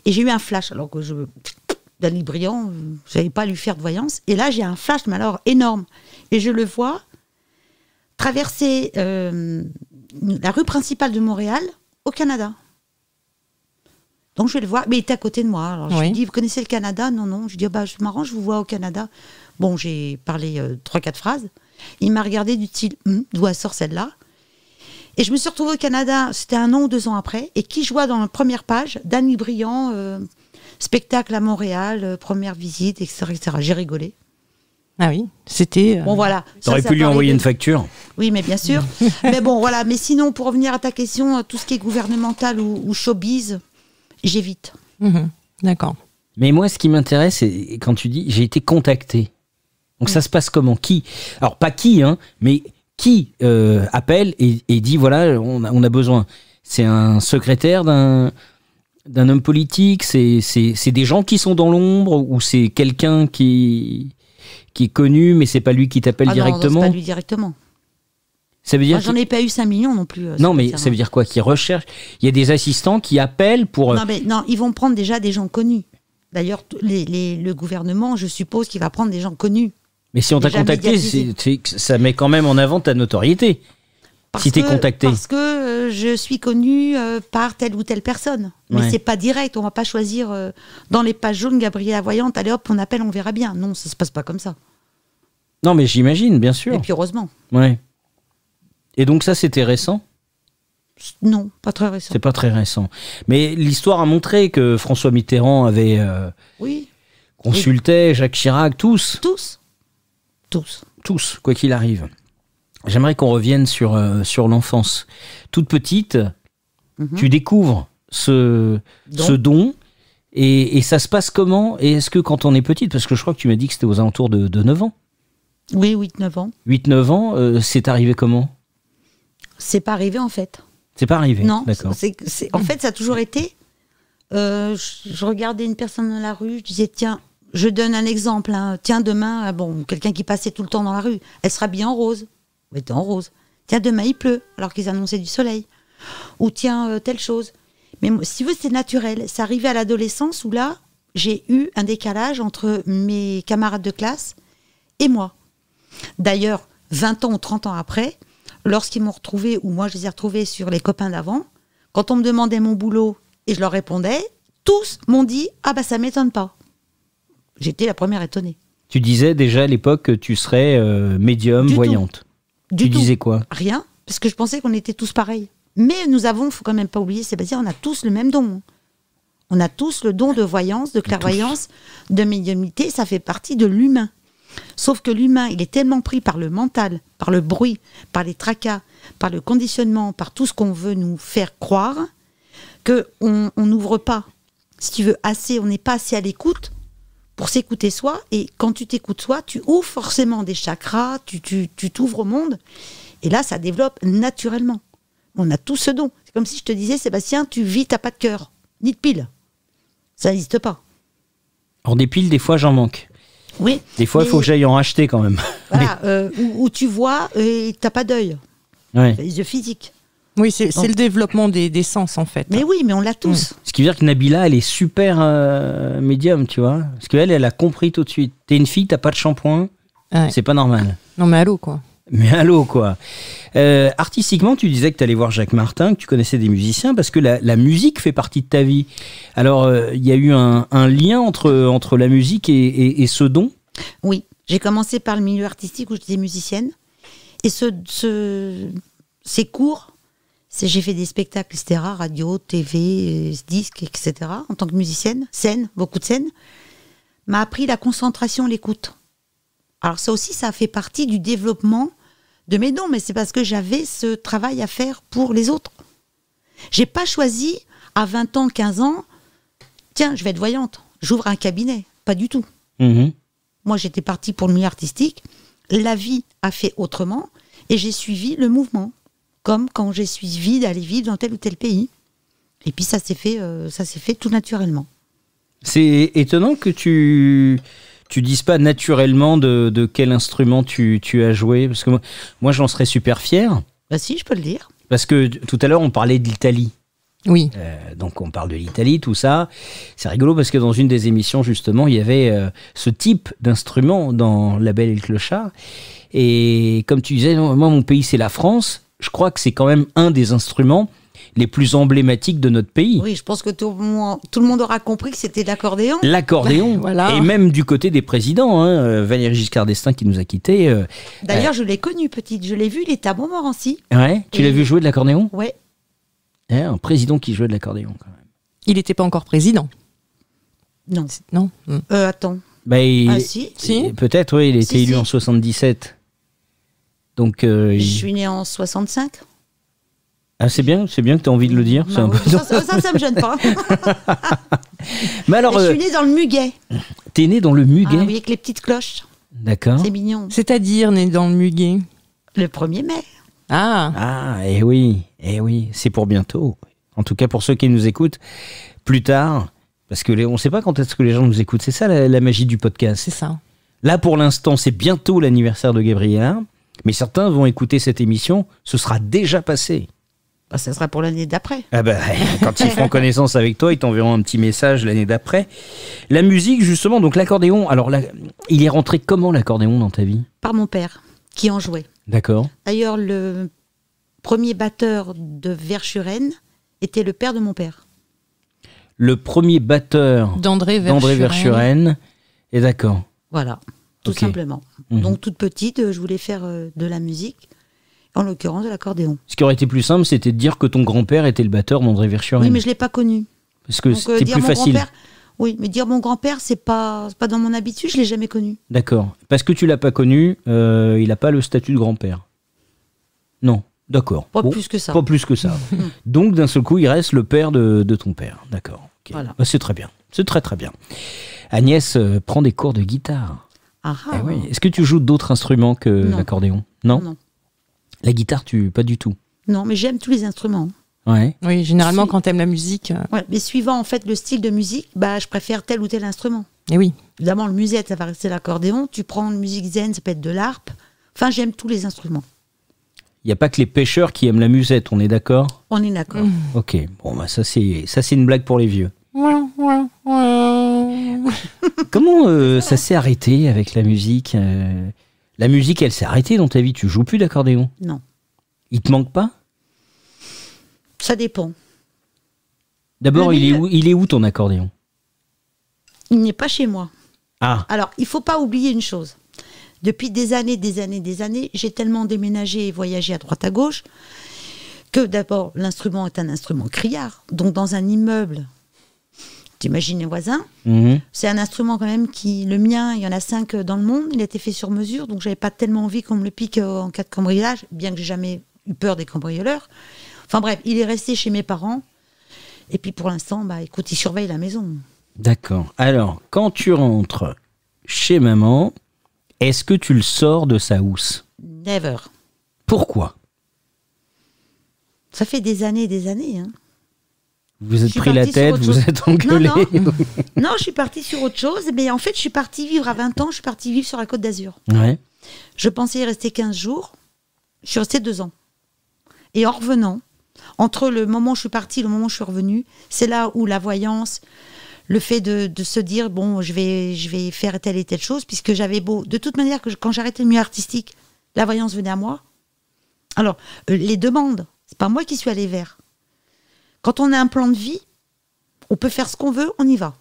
Et j'ai eu un flash, alors que je... Danny Briand, euh, je n'avais pas à lui faire de voyance. Et là, j'ai un flash, mais alors énorme. Et je le vois traverser euh, la rue principale de Montréal au Canada. Donc je vais le voir, mais il était à côté de moi. Alors je Oui. lui dis, vous connaissez le Canada? Non, non. Je lui dis, Ah bah, c'est marrant, je vous vois au Canada. Bon, j'ai parlé euh, trois, quatre phrases. Il m'a regardé du style, Hum, d'où elle sort celle-là? Et je me suis retrouvée au Canada, c'était un an ou deux ans après, et qui joua dans la première page? Danny Briand, euh, spectacle à Montréal, euh, première visite, etc. etc. J'ai rigolé. Ah oui, c'était. euh, Bon, voilà. Ça, T'aurais pu lui envoyer une facture. Oui, mais bien sûr. [laughs] mais bon, voilà. Mais sinon, pour revenir à ta question, euh, tout ce qui est gouvernemental ou, ou showbiz, j'évite. mhm, D'accord. Mais moi, ce qui m'intéresse, c'est quand tu dis j'ai été contacté. Donc ça se passe comment? Qui? Alors pas qui, hein, mais qui euh, appelle et, et dit voilà, on a, on a besoin? C'est un secrétaire d'un d'un homme politique? C'est c'est c'est des gens qui sont dans l'ombre? Ou c'est quelqu'un qui qui est connu, mais c'est pas lui qui t'appelle Ah non, non, directement. c'est pas lui directement. Ça veut dire j'en ai pas eu 5 millions non plus. euh, non, mais ça veut dire quoi Qui recherche? Il y a des assistants qui appellent pour. euh, Non, mais non, ils vont prendre déjà des gens connus. D'ailleurs, les- les- le gouvernement, je suppose qu'il va prendre des gens connus. Mais si on t'a contacté, ça met quand même en avant ta notoriété. Parce Si t'es que- contacté. Parce que euh, je suis connue euh, par telle ou telle personne. Mais Ouais. c'est pas direct. On va pas choisir euh, dans les pages jaunes Gabriela Voyante. Allez hop, on appelle, on verra bien. Non, ça se passe pas comme ça. Non, mais j'imagine, bien sûr. Et puis heureusement. Ouais. Et donc ça, c'était récent? Non, pas très récent. C'est pas très récent. Mais l'histoire a montré que François Mitterrand avait Oui, consulté Jacques Chirac, tous, tous. Tous. tous, quoi qu'il arrive. J'aimerais qu'on revienne sur, euh, sur l'enfance. Toute petite, Mhm. tu découvres ce Don. ce don. Et, et ça se passe comment Et est-ce que quand on est petite, parce que je crois que tu m'as dit que c'était aux alentours de, de 9 ans, Oui, 8-9 ans. 8-9 ans, euh, c'est arrivé comment? C'est pas arrivé en fait. C'est pas arrivé Non, D'accord. en fait, ça a toujours été. euh, je, je regardais une personne dans la rue, je disais, tiens, je donne un exemple. hein, tiens, demain, ah bon, quelqu'un qui passait tout le temps dans la rue, elle sera bien en rose. Elle était en rose. Tiens, demain, il pleut, alors qu'ils annonçaient du soleil. Ou tiens, euh, telle chose. Mais moi, si veux, c'est naturel. C'est arrivé à l'adolescence où là, j'ai eu un décalage entre mes camarades de classe et moi. D'ailleurs, 20 ans ou 30 ans après, lorsqu'ils m'ont retrouvé, ou moi je les ai retrouvés sur les copains d'avant, quand on me demandait mon boulot et je leur répondais, tous m'ont dit Ah bah ça m'étonne pas. J'étais la première étonnée. Tu disais déjà à l'époque que tu serais euh, médium, Du tout. Du tu tout. disais quoi? Rien, parce que je pensais qu'on était tous pareils. Mais nous avons, faut quand même pas oublier, Sébastien, on a tous le même don. On a tous le don de voyance, de clairvoyance, de médiumnité, ça fait partie de l'humain. Sauf que l'humain, il est tellement pris par le mental, par le bruit, par les tracas, par le conditionnement, par tout ce qu'on veut nous faire croire, que on n'ouvre pas, si tu veux, assez, on n'est pas assez à l'écoute pour s'écouter soi. Et quand tu t'écoutes soi, tu ouvres forcément des chakras, tu tu- tu t'ouvres au monde. Et là, ça développe naturellement. On a tout ce don. C'est comme si je te disais, Sébastien, tu vis, t'as pas de cœur, ni de pile. Ça n'existe pas. Alors des piles, des fois j'en manque. Oui. Des fois, il faut que j'aille en racheter quand même. Voilà, euh, où, où tu vois et t'as pas d'œil, Ouais. les yeux physiques. Oui, c'est le développement des, des sens en fait. Mais oui, mais on l'a tous. Ce qui veut dire que Nabila, elle est super euh, médium, tu vois. Parce qu'elle, elle a compris tout de suite. T'es une fille, t'as pas de shampoing, Ouais. c'est pas normal. Non mais allô quoi. Mais allô, quoi. Euh, artistiquement, tu disais que tu allais voir Jacques Martin, que tu connaissais des musiciens, parce que la, la musique fait partie de ta vie. Alors, euh, il y a eu un, un lien entre, entre la musique et, et- et ce don? Oui, j'ai commencé par le milieu artistique où j'étais musicienne. Et ce, ce- ces cours, j'ai fait des spectacles, etc., radio, TV, euh, disques, etc. En tant que musicienne, scène, beaucoup de scènes, m'a appris la concentration, l'écoute. Alors ça aussi, ça a fait partie du développement de mes dons, mais c'est parce que j'avais ce travail à faire pour les autres. J'ai pas choisi à 20 ans, 15 ans, tiens, je vais être voyante, j'ouvre un cabinet. Pas du tout. Mhm. Moi, j'étais partie pour le milieu artistique. La vie a fait autrement et j'ai suivi le mouvement, comme quand j'ai suivi d'aller vivre dans tel ou tel pays. Et puis ça s'est fait, euh, ça s'est fait tout naturellement. C'est étonnant que tu tu dises pas naturellement de, de quel instrument tu, tu as joué parce que moi, moi j'en serais super fier Bah si, je peux le dire. parce que tout à l'heure on parlait de l'Italie. Oui. Euh, donc on parle de l'Italie, tout ça. C'est rigolo parce que dans une des émissions justement, il y avait euh, ce type d'instrument dans La Belle et le Clochard. Et comme tu disais, moi mon pays c'est la France. Je crois que c'est quand même un des instruments les plus emblématiques de notre pays. Oui, je pense que tout le monde, tout le monde aura compris que c'était l'accordéon. L'accordéon, [laughs] Voilà. et même du côté des présidents, hein, euh, Valéry Giscard d'Estaing qui nous a quittés. euh, D'ailleurs, je l'ai connu petite, je l'ai vu, il était à Montmorency. ouais, tu l'as vu jouer de l'accordéon? Ouais. Eh, Un président qui jouait de l'accordéon quand même. Il n'était pas encore président. Non. Non. Mm. Euh, attends. Bah, il- Ah si. Si. Peut-être, oui, il a été Si, élu si. en 77. Donc, euh, Je suis née en 65. ah, c'est bien, c'est bien que tu as envie de le dire. Bah un oui, peu- ça, ça, ça, me gêne pas. [laughs] Mais alors, je euh, suis née dans le muguet. t'es né dans le Muguet Ah oui, avec les petites cloches. D'accord. C'est mignon. C'est-à-dire né dans le muguet. Le 1er mai. Ah. Ah, eh oui, eh oui, c'est pour bientôt. En tout cas, pour ceux qui nous écoutent, plus tard, parce que les- on ne sait pas quand est-ce que les gens nous écoutent. C'est ça la, la magie du podcast. C'est ça. Là, pour l'instant, c'est bientôt l'anniversaire de Gabriella, mais certains vont écouter cette émission, ce sera déjà passé. Bah, ça sera pour l'année d'après. Ah bah, [laughs] quand ils feront connaissance avec toi, ils t'enverront un petit message l'année d'après. La musique, justement, donc l'accordéon. Alors, il est rentré comment l'accordéon dans ta vie? Par mon père, qui en jouait. D'accord. D'ailleurs, le premier batteur de Verschuren était le père de mon père. Le premier batteur D'André Verschuren. Verschuren est d'accord. Voilà, tout simplement. Mhm. Donc, toute petite, euh, je voulais faire euh, de la musique, en l'occurrence de l'accordéon. Ce qui aurait été plus simple, c'était de dire que ton grand-père était le batteur d'André Verschuren. Oui, mais je ne l'ai pas connu. Parce que euh, c'était plus facile. Oui, mais dire mon grand-père, c'est pas, pas dans mon habitude, je l'ai jamais connu. D'accord. Parce que tu l'as pas connu, euh, il n'a pas le statut de grand-père. Non. D'accord. Pas Bon, plus que ça. Pas plus que ça. [laughs] Donc d'un seul coup, il reste le père de, de ton père. D'accord. Voilà. Bah, c'est très bien. C'est très très bien. Agnès euh, prend des cours de guitare. Ah, Eh oui. Est-ce que tu joues d'autres instruments que l'accordéon? Non, non. La guitare, tu pas du tout? Non, mais j'aime tous les instruments. Ouais. Oui, généralement, quand t'aimes la musique. euh, Ouais, mais suivant en fait le style de musique, bah, je préfère tel ou tel instrument. Eh oui. Évidemment, le musette, ça va rester l'accordéon. Tu prends une musique zen, ça peut être de l'harpe. Enfin, j'aime tous les instruments. Il n'y a pas que les pêcheurs qui aiment la musette, on est d'accord? On est d'accord. Ok. Bon, bah ça c'est ça c'est une blague pour les vieux. [laughs] Comment euh, ça s'est arrêté avec la musique euh, La musique, elle s'est arrêtée dans ta vie. Tu joues plus d'accordéon? Non, Il te manque pas? Ça dépend. D'abord, Le il est milieu- où Il est où ton accordéon? Il n'est pas chez moi. Ah, Alors, il faut pas oublier une chose. Depuis des années, des années, des années, j'ai tellement déménagé et voyagé à droite à gauche que d'abord, l'instrument est un instrument criard. Donc, dans un immeuble, t'imagines les voisins, mhm. c'est un instrument quand même qui, le mien, il y en a cinq dans le monde, il a été fait sur mesure, donc j'avais pas tellement envie qu'on me le pique euh, en cas de cambriolage, bien que j'ai jamais eu peur des cambrioleurs. Enfin bref, il est resté chez mes parents. Et puis pour l'instant, bah écoute, il surveille la maison. d'accord. Alors, quand tu rentres chez maman, est-ce que tu le sors de sa housse? Never. Pourquoi? Ça fait des années et des années. Hein. Vous êtes pris la tête, vous êtes engueulé. Non, [laughs] Non, je suis partie sur autre chose. Mais en fait, je suis partie vivre à 20 ans, je suis partie vivre sur la côte d'Azur. Ouais. Je pensais y rester 15 jours. Je suis restée deux ans. Et en revenant, entre le moment où je suis partie et le moment où je suis revenue, c'est là où la voyance, le fait de, de se dire, bon, je vais, je vais faire telle et telle chose, puisque j'avais beau. De toute manière, que je- quand j'arrêtais le milieu artistique, la voyance venait à moi. Alors, euh, les demandes, c'est pas moi qui suis allée vers. Quand on a un plan de vie, on peut faire ce qu'on veut, on y va.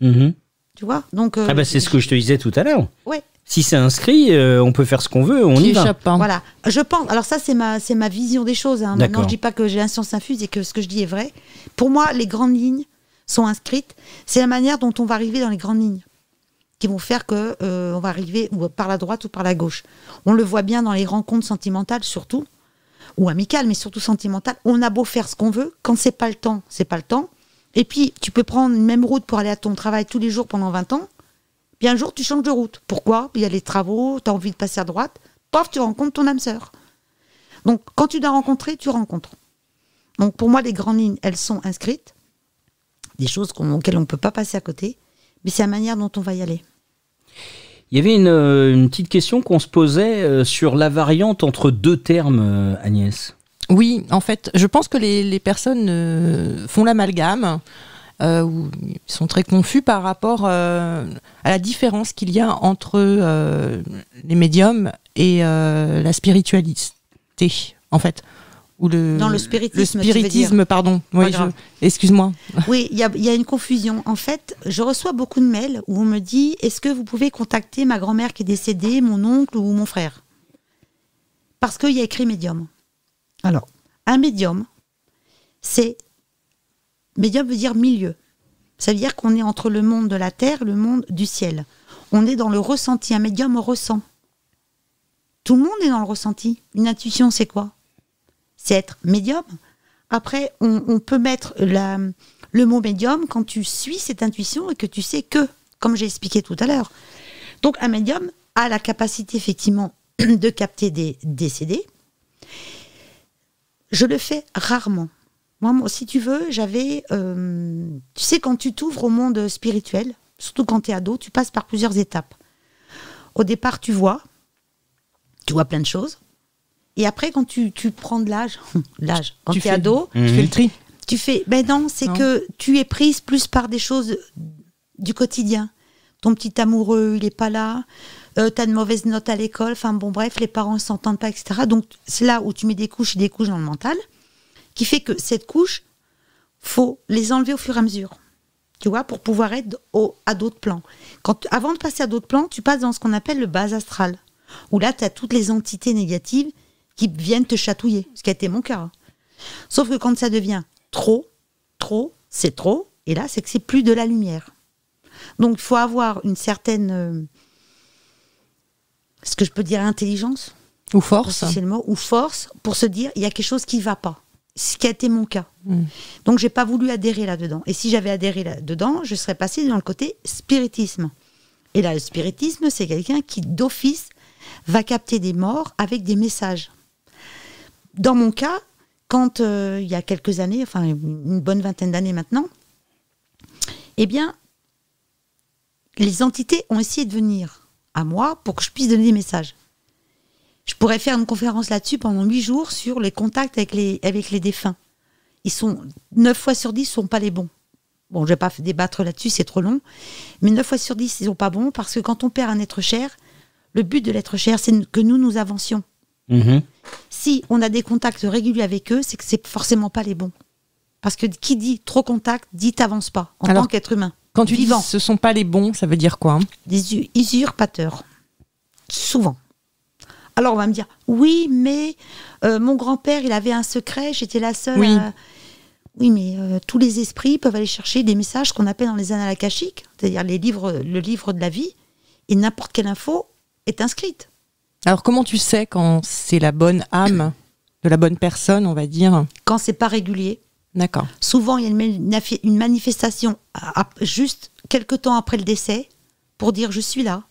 Mhm. Tu vois? Donc, euh, Ah bah c'est ce que je te disais tout à l'heure. Ouais. Si c'est inscrit, euh, on peut faire ce qu'on veut, on Qui y va. échappe pas. Voilà, je pense. Alors ça, c'est ma, c'est ma vision des choses. hein. Maintenant, je dis pas que j'ai un science infuse et que ce que je dis est vrai. Pour moi, les grandes lignes sont inscrites. C'est la manière dont on va arriver dans les grandes lignes qui vont faire que euh, on va arriver ou par la droite ou par la gauche. On le voit bien dans les rencontres sentimentales, surtout ou amicales, mais surtout sentimentales. On a beau faire ce qu'on veut, quand c'est pas le temps, c'est pas le temps. Et puis, tu peux prendre une même route pour aller à ton travail tous les jours pendant 20 ans. Puis un jour, tu changes de route. Pourquoi? Il y a les travaux, tu as envie de passer à droite. Paf, tu rencontres ton âme sœur. Donc, quand tu dois rencontrer, tu rencontres. Donc, pour moi, les grandes lignes, elles sont inscrites. Des choses auxquelles on ne peut pas passer à côté. Mais c'est la manière dont on va y aller. Il y avait une, euh, une petite question qu'on se posait euh, sur la variante entre deux termes, euh, Agnès. Oui, en fait, je pense que les, personnes font l'amalgame euh, ou ils sont très confus par rapport à la différence qu'il y a entre les médiums et la spiritualité, en fait. Ou le, Dans le spiritisme, Le spiritisme, pardon. Oui, excuse-moi. Oui, il y a, il y a une confusion. En fait, je reçois beaucoup de mails où on me dit est-ce que vous pouvez contacter ma grand-mère qui est décédée, mon oncle ou mon frère? Parce qu'il y a écrit médium. Alors, un médium, c'est. Médium veut dire milieu. Ça veut dire qu'on est entre le monde de la terre et le monde du ciel. On est dans le ressenti. Un médium ressent. Tout le monde est dans le ressenti. Une intuition, c'est quoi? C'est être médium. Après, on, peut mettre le mot médium quand tu suis cette intuition et que tu sais que, comme j'ai expliqué tout à l'heure. Donc, un médium a la capacité, effectivement, [clears throat] de capter des décédés. Je le fais rarement. Moi, moi, si tu veux, j'avais. euh, tu sais, quand tu t'ouvres au monde spirituel, surtout quand tu es ado, tu passes par plusieurs étapes. Au départ, tu vois, tu vois plein de choses. Et après, quand tu, tu prends de l'âge, [laughs] l'âge, quand tu es ado, Tu fais le tri. tu fais. Ben non, c'est que tu es prise plus par des choses du quotidien. Ton petit amoureux, il est pas là. Euh, T'as de mauvaises notes à l'école. Enfin bon, bref, les parents ne s'entendent pas, etc. Donc c'est là où tu mets des couches et des couches dans le mental, qui fait que cette couche, faut les enlever au fur et à mesure. Tu vois, pour pouvoir être au- à d'autres plans. Quand, avant de passer à d'autres plans, tu passes dans ce qu'on appelle le bas astral, où là, tu as toutes les entités négatives qui viennent te chatouiller, ce qui a été mon cas. Sauf que quand ça devient trop, trop, c'est trop, et là, c'est que c'est plus de la lumière. Donc, il faut avoir une certaine, euh, ce que je peux dire, intelligence, Ou force. c'est le mot, ou force, pour se dire, il y a quelque chose qui ne va pas. Ce qui a été mon cas. Mm. Donc, j'ai pas voulu adhérer là-dedans. Et si j'avais adhéré là-dedans, je serais passée dans le côté spiritisme. Et là, le spiritisme, c'est quelqu'un qui, d'office, va capter des morts avec des messages. Dans mon cas, quand euh, il y a quelques années, enfin une bonne vingtaine d'années maintenant, eh bien, les entités ont essayé de venir à moi pour que je puisse donner des messages. Je pourrais faire une conférence là-dessus pendant huit jours sur les contacts avec les, avec les défunts. Ils sont, neuf fois sur dix, ne sont pas les bons. Bon, je vais pas débattre là-dessus, c'est trop long. Mais neuf fois sur dix, ils sont pas bons parce que quand on perd un être cher, le but de l'être cher, c'est que nous nous avancions. Mhm. Si on a des contacts réguliers avec eux, c'est que c'est forcément pas les bons. Parce que qui dit trop contact dit t'avances pas en Alors, tant qu'être humain. Quand tu vivant, dis ce sont pas les bons, ça veut dire quoi hein? Des usurpateurs, souvent. Alors on va me dire oui, mais euh, mon grand-père il avait un secret, j'étais la seule. Oui. à- Oui, mais euh, tous les esprits peuvent aller chercher des messages qu'on appelle dans les annales akashiques, c'est-à-dire les livres, le livre de la vie, et n'importe quelle info est inscrite. Alors comment tu sais quand c'est la bonne âme de la bonne personne, on va dire Quand c'est pas régulier, D'accord. Souvent, il y a une, mani- une manifestation à- à- juste quelques temps après le décès pour dire je suis là,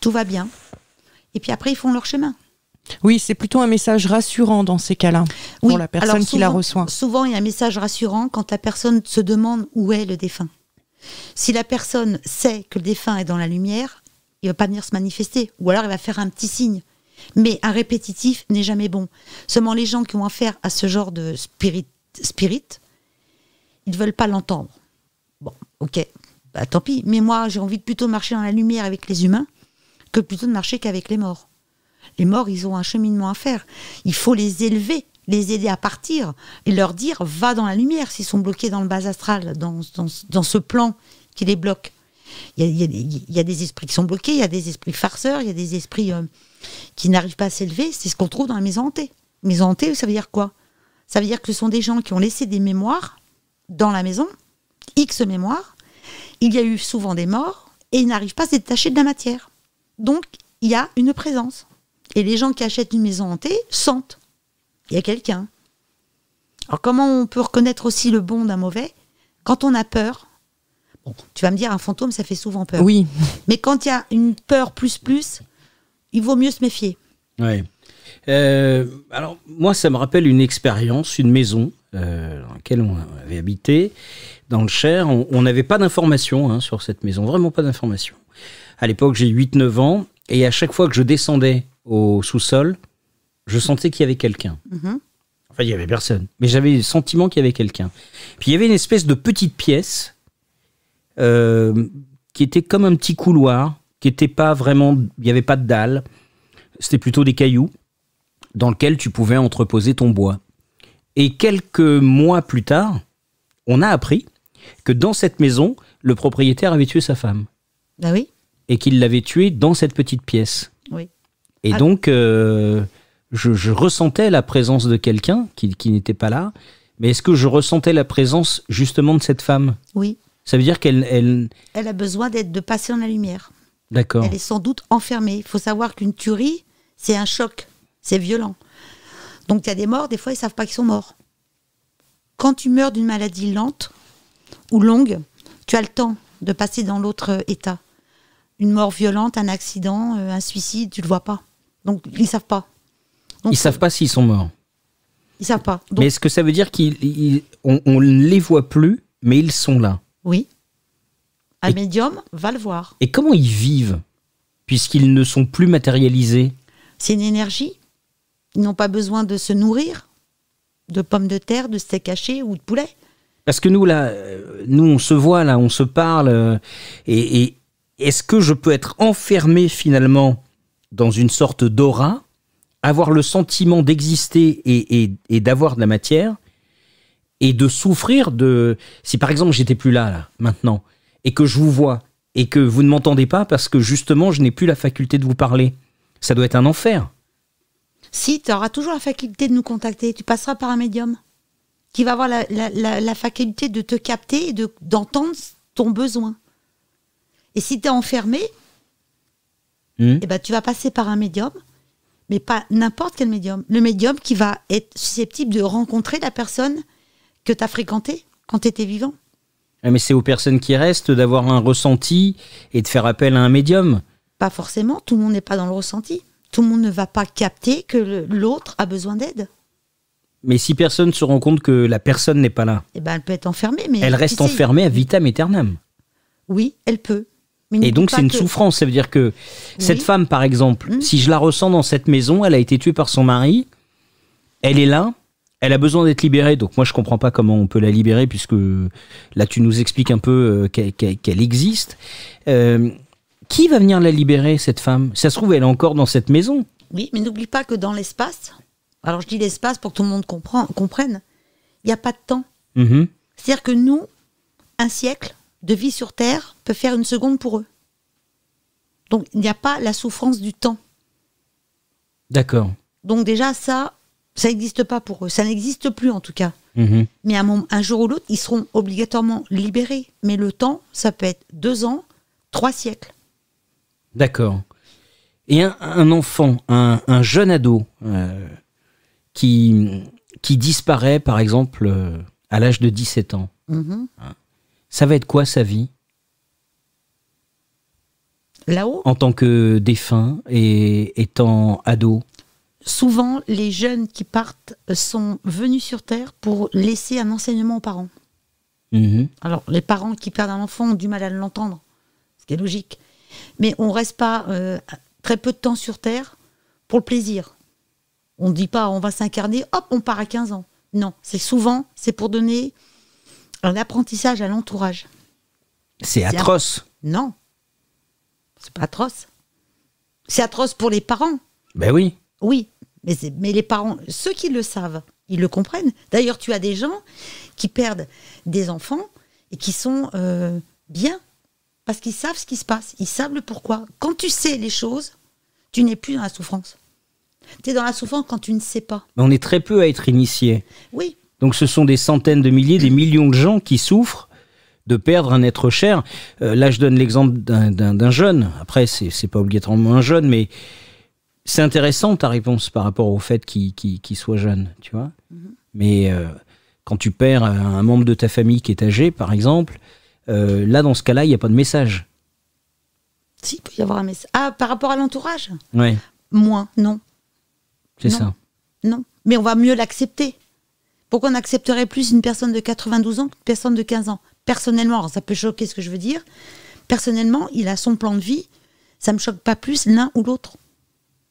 tout va bien. Et puis après, ils font leur chemin. Oui, c'est plutôt un message rassurant dans ces cas-là pour Oui, la personne alors qui la reçoit. Souvent, il y a un message rassurant quand la personne se demande où est le défunt. Si la personne sait que le défunt est dans la lumière, il va pas venir se manifester, ou alors il va faire un petit signe. Mais un répétitif n'est jamais bon. Seulement les gens qui ont affaire à ce genre de spirit, ils ne veulent pas l'entendre. Bon, ok, bah, tant pis. Mais moi, j'ai envie de plutôt marcher dans la lumière avec les humains que plutôt de marcher qu'avec les morts. Les morts, ils ont un cheminement à faire. Il faut les élever, les aider à partir et leur dire va dans la lumière s'ils sont bloqués dans le bas astral, dans ce plan qui les bloque. Il y a, des esprits qui sont bloqués, il y a des esprits farceurs, il y a des esprits euh, qui n'arrivent pas à s'élever. C'est ce qu'on trouve dans la maison hantée. Maison hantée, ça veut dire quoi? Ça veut dire que ce sont des gens qui ont laissé des mémoires dans la maison, X mémoires. Il y a eu souvent des morts et ils n'arrivent pas à se détacher de la matière. Donc, il y a une présence. Et les gens qui achètent une maison hantée sentent. Il y a quelqu'un. Alors, comment on peut reconnaître aussi le bon d'un mauvais? Quand on a peur. Bon, tu vas me dire, un fantôme, ça fait souvent peur. Oui, Mais quand il y a une peur plus plus, il vaut mieux se méfier. Ouais. Euh, alors, moi, ça me rappelle une expérience, une maison euh, dans laquelle on avait habité, dans le Cher. On n'avait pas d'informations hein, sur cette maison, vraiment pas d'informations. À l'époque, j'ai 8-9 ans, et à chaque fois que je descendais au sous-sol, je sentais qu'il y avait quelqu'un. Mhm. Enfin, il y avait personne, mais j'avais le sentiment qu'il y avait quelqu'un. Puis il y avait une espèce de petite pièce euh, qui était comme un petit couloir, qui était pas vraiment, il n'y avait pas de dalle, c'était plutôt des cailloux dans lequel tu pouvais entreposer ton bois. Et quelques mois plus tard, on a appris que dans cette maison, le propriétaire avait tué sa femme Ah oui? Et qu'il l'avait tuée dans cette petite pièce. Oui. Et Ah. donc, euh, je, je ressentais la présence de quelqu'un qui, qui n'était pas là. Mais est-ce que je ressentais la présence justement de cette femme? Oui. Ça veut dire qu'elle... Elle... Elle a besoin d'être de passer dans la lumière. D'accord. Elle est sans doute enfermée. Il faut savoir qu'une tuerie, c'est un choc. C'est violent. Donc, il y a des morts, des fois, ils savent pas qu'ils sont morts. Quand tu meurs d'une maladie lente ou longue, tu as le temps de passer dans l'autre euh, état. Une mort violente, un accident, euh, un suicide, tu le vois pas. Donc, ils savent pas. Donc, Ils savent pas s'ils sont morts. Ils savent pas. Donc, mais est-ce que ça veut dire qu'on on ne les voit plus, mais ils sont là? Oui. Un Et- médium va le voir. Et comment ils vivent Puisqu'ils ne sont plus matérialisés? C'est une énergie. Ils n'ont pas besoin de se nourrir de pommes de terre, de steak haché ou de poulet. Parce que nous, là, euh, nous, on se voit, là, on se parle. euh, et et est-ce que je peux être enfermé finalement dans une sorte d'aura, avoir le sentiment d'exister et, et- et d'avoir de la matière, et de souffrir de. Si par exemple j'étais plus là, là, maintenant, et que je vous vois, et que vous ne m'entendez pas parce que justement je n'ai plus la faculté de vous parler, ça doit être un enfer. Si, tu auras toujours la faculté de nous contacter. Tu passeras par un médium qui va avoir la, la- la- la faculté de te capter et de- d'entendre ton besoin. Et si tu es enfermé, Hmm eh ben, tu vas passer par un médium, mais pas n'importe quel médium. Le médium qui va être susceptible de rencontrer la personne que tu as fréquentée quand tu étais vivant. Mais c'est aux personnes qui restent d'avoir un ressenti et de faire appel à un médium. Pas forcément, tout le monde n'est pas dans le ressenti. Tout le monde ne va pas capter que l'autre a besoin d'aide. Mais si personne se rend compte que la personne n'est pas là, Eh ben, elle peut être enfermée, mais elle reste enfermée à vitam aeternam. Oui, elle peut. Mais Et donc c'est une que- souffrance. Ça veut dire que cette femme, par exemple, Mm. si je la ressens dans cette maison, elle a été tuée par son mari, elle est là, elle a besoin d'être libérée. Donc moi je comprends pas comment on peut la libérer puisque là tu nous expliques un peu euh, qu'elle existe. Euh, qui va venir la libérer cette femme? Ça se trouve elle est encore dans cette maison. Oui, mais n'oublie pas que dans l'espace, alors je dis l'espace pour que tout le monde comprend, comprenne, il n'y a pas de temps. Mhm. C'est-à-dire que nous, un siècle de vie sur Terre peut faire une seconde pour eux. Donc il n'y a pas la souffrance du temps. D'accord. Donc déjà ça, ça n'existe pas pour eux. Ça n'existe plus en tout cas. Mhm. Mais un, moment- un jour ou l'autre, ils seront obligatoirement libérés. Mais le temps, ça peut être deux ans, trois siècles. D'accord. Et un, un enfant, un, un jeune ado euh, qui, qui disparaît, par exemple, euh, à l'âge de 17 ans, Mhm. ça va être quoi sa vie? Là-haut, en tant que défunt et étant ado? Souvent, les jeunes qui partent sont venus sur Terre pour laisser un enseignement aux parents. Mhm. Alors, les parents qui perdent un enfant ont du mal à l'entendre, ce qui est logique. Mais on reste pas euh, très peu de temps sur Terre pour le plaisir. On ne dit pas on va s'incarner, hop, on part à 15 ans. Non, c'est souvent, c'est pour donner un apprentissage à l'entourage. C'est atroce. Non, c'est pas atroce. C'est atroce pour les parents, Ben oui. Oui, mais, les parents, ceux qui le savent, ils le comprennent. D'ailleurs, tu as des gens qui perdent des enfants et qui sont euh, bien Parce qu'ils savent ce qui se passe, ils savent le pourquoi. Quand tu sais les choses, tu n'es plus dans la souffrance. Tu es dans la souffrance quand tu ne sais pas. Mais on est très peu à être initié. Oui, Donc ce sont des centaines de milliers, des millions de gens qui souffrent de perdre un être cher. Euh, là, je donne l'exemple d'un- jeune. Après, c'est c'est pas obligatoirement un jeune, mais c'est intéressant ta réponse par rapport au fait qu'il soit jeune, tu vois. Mais euh, quand tu perds un membre de ta famille qui est âgé, par exemple, euh, là, dans ce cas-là, il n'y a pas de message. si, il peut y avoir un message. Ah, par rapport à l'entourage? Ouais, Moins, non. c'est ça. Non. Mais on va mieux l'accepter. Pourquoi on accepterait plus une personne de 92 ans qu'une personne de 15 ans? Personnellement, alors ça peut choquer ce que je veux dire. Personnellement, il a son plan de vie. Ça me choque pas plus l'un ou l'autre.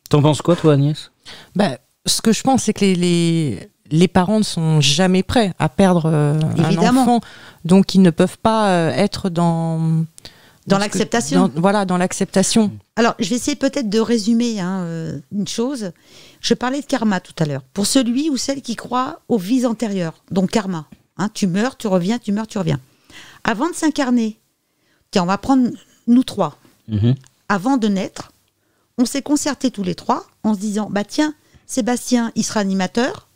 T'en penses quoi, toi, Agnès? Bah, ce que je pense, c'est que les, les, les parents ne sont jamais prêts à perdre euh, un enfant. Donc, ils ne peuvent pas euh, être dans. Dans l'acceptation. Voilà, dans l'acceptation. Alors, je vais essayer peut-être de résumer hein, euh, une chose. Je parlais de karma tout à l'heure. Pour celui ou celle qui croit aux vies antérieures, donc karma. Hein, tu meurs, tu reviens, tu meurs, tu reviens. Avant de s'incarner, tiens, on va prendre nous trois. Mhm. Avant de naître, on s'est concertés tous les trois en se disant, bah tiens, Sébastien, il sera animateur,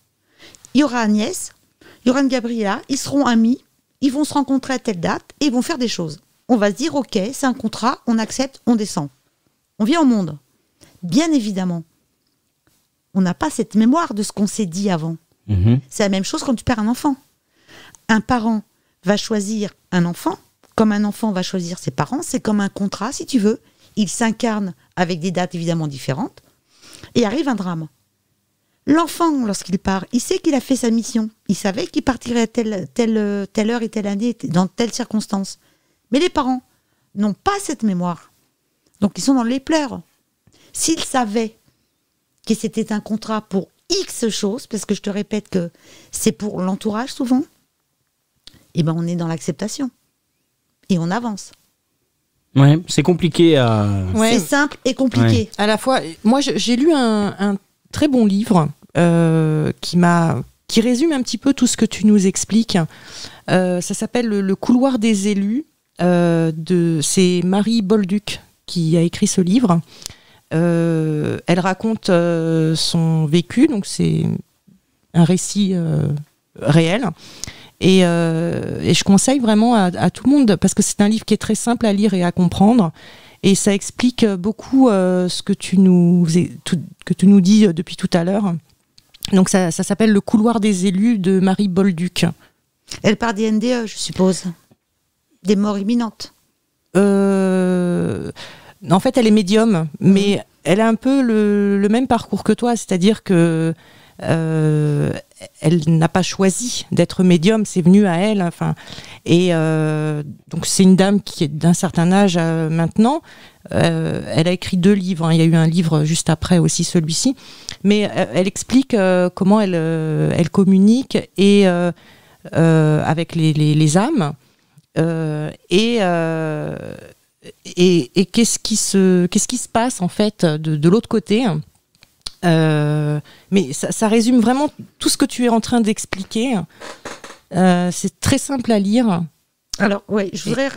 il y aura Agnès, il y aura une Gabriella, ils seront amis, ils vont se rencontrer à telle date et ils vont faire des choses. On va se dire, ok, c'est un contrat, on accepte, on descend. On vient au monde. Bien évidemment, on n'a pas cette mémoire de ce qu'on s'est dit avant. Mhm. C'est la même chose quand tu perds un enfant. Un parent va choisir un enfant, comme un enfant va choisir ses parents, c'est comme un contrat, si tu veux. Il s'incarne avec des dates évidemment différentes, et arrive un drame. L'enfant, lorsqu'il part, il sait qu'il a fait sa mission. Il savait qu'il partirait à telle, telle, heure et telle année, dans telle circonstance. Mais les parents n'ont pas cette mémoire. Donc ils sont dans les pleurs. S'ils savaient que c'était un contrat pour X choses, parce que je te répète que c'est pour l'entourage souvent, eh ben on est dans l'acceptation. Et on avance. Ouais, c'est compliqué à. Ouais. C'est simple et compliqué. À la fois, moi, j'ai lu un, un très bon livre euh, qui m'a qui résume un petit peu tout ce que tu nous expliques. Euh, ça s'appelle le, Le couloir des élus. euh, de c'est Marie Bolduc qui a écrit ce livre. Euh, elle raconte euh, son vécu, donc c'est un récit euh, réel. Et, euh, et je conseille vraiment à, à tout le monde, parce que c'est un livre qui est très simple à lire et à comprendre. Et ça explique beaucoup euh, ce que tu, nous, tout- que tu nous dis euh, depuis tout à l'heure. Donc ça, ça s'appelle Le couloir des élus de Marie Bolduc. Elle part des NDE, je suppose. Des morts imminentes. Euh, en fait, elle est médium, mais elle a un peu le, le même parcours que toi, c'est-à-dire que elle n'a pas choisi d'être médium, c'est venu à elle. Enfin, et euh, donc c'est une dame qui est d'un certain âge euh, maintenant. Euh, elle a écrit deux livres. hein. Il y a eu un livre juste après aussi celui-ci, mais euh, elle explique euh, comment elle euh, elle communique et euh, euh, avec les, les, âmes. Euh, et, euh, et, et qu'est-ce qui se qui se passe en fait de, de l'autre côté Euh, mais ça, ça résume vraiment tout ce que tu es en train d'expliquer. Euh, c'est très simple à lire. Alors, ouais, je voudrais.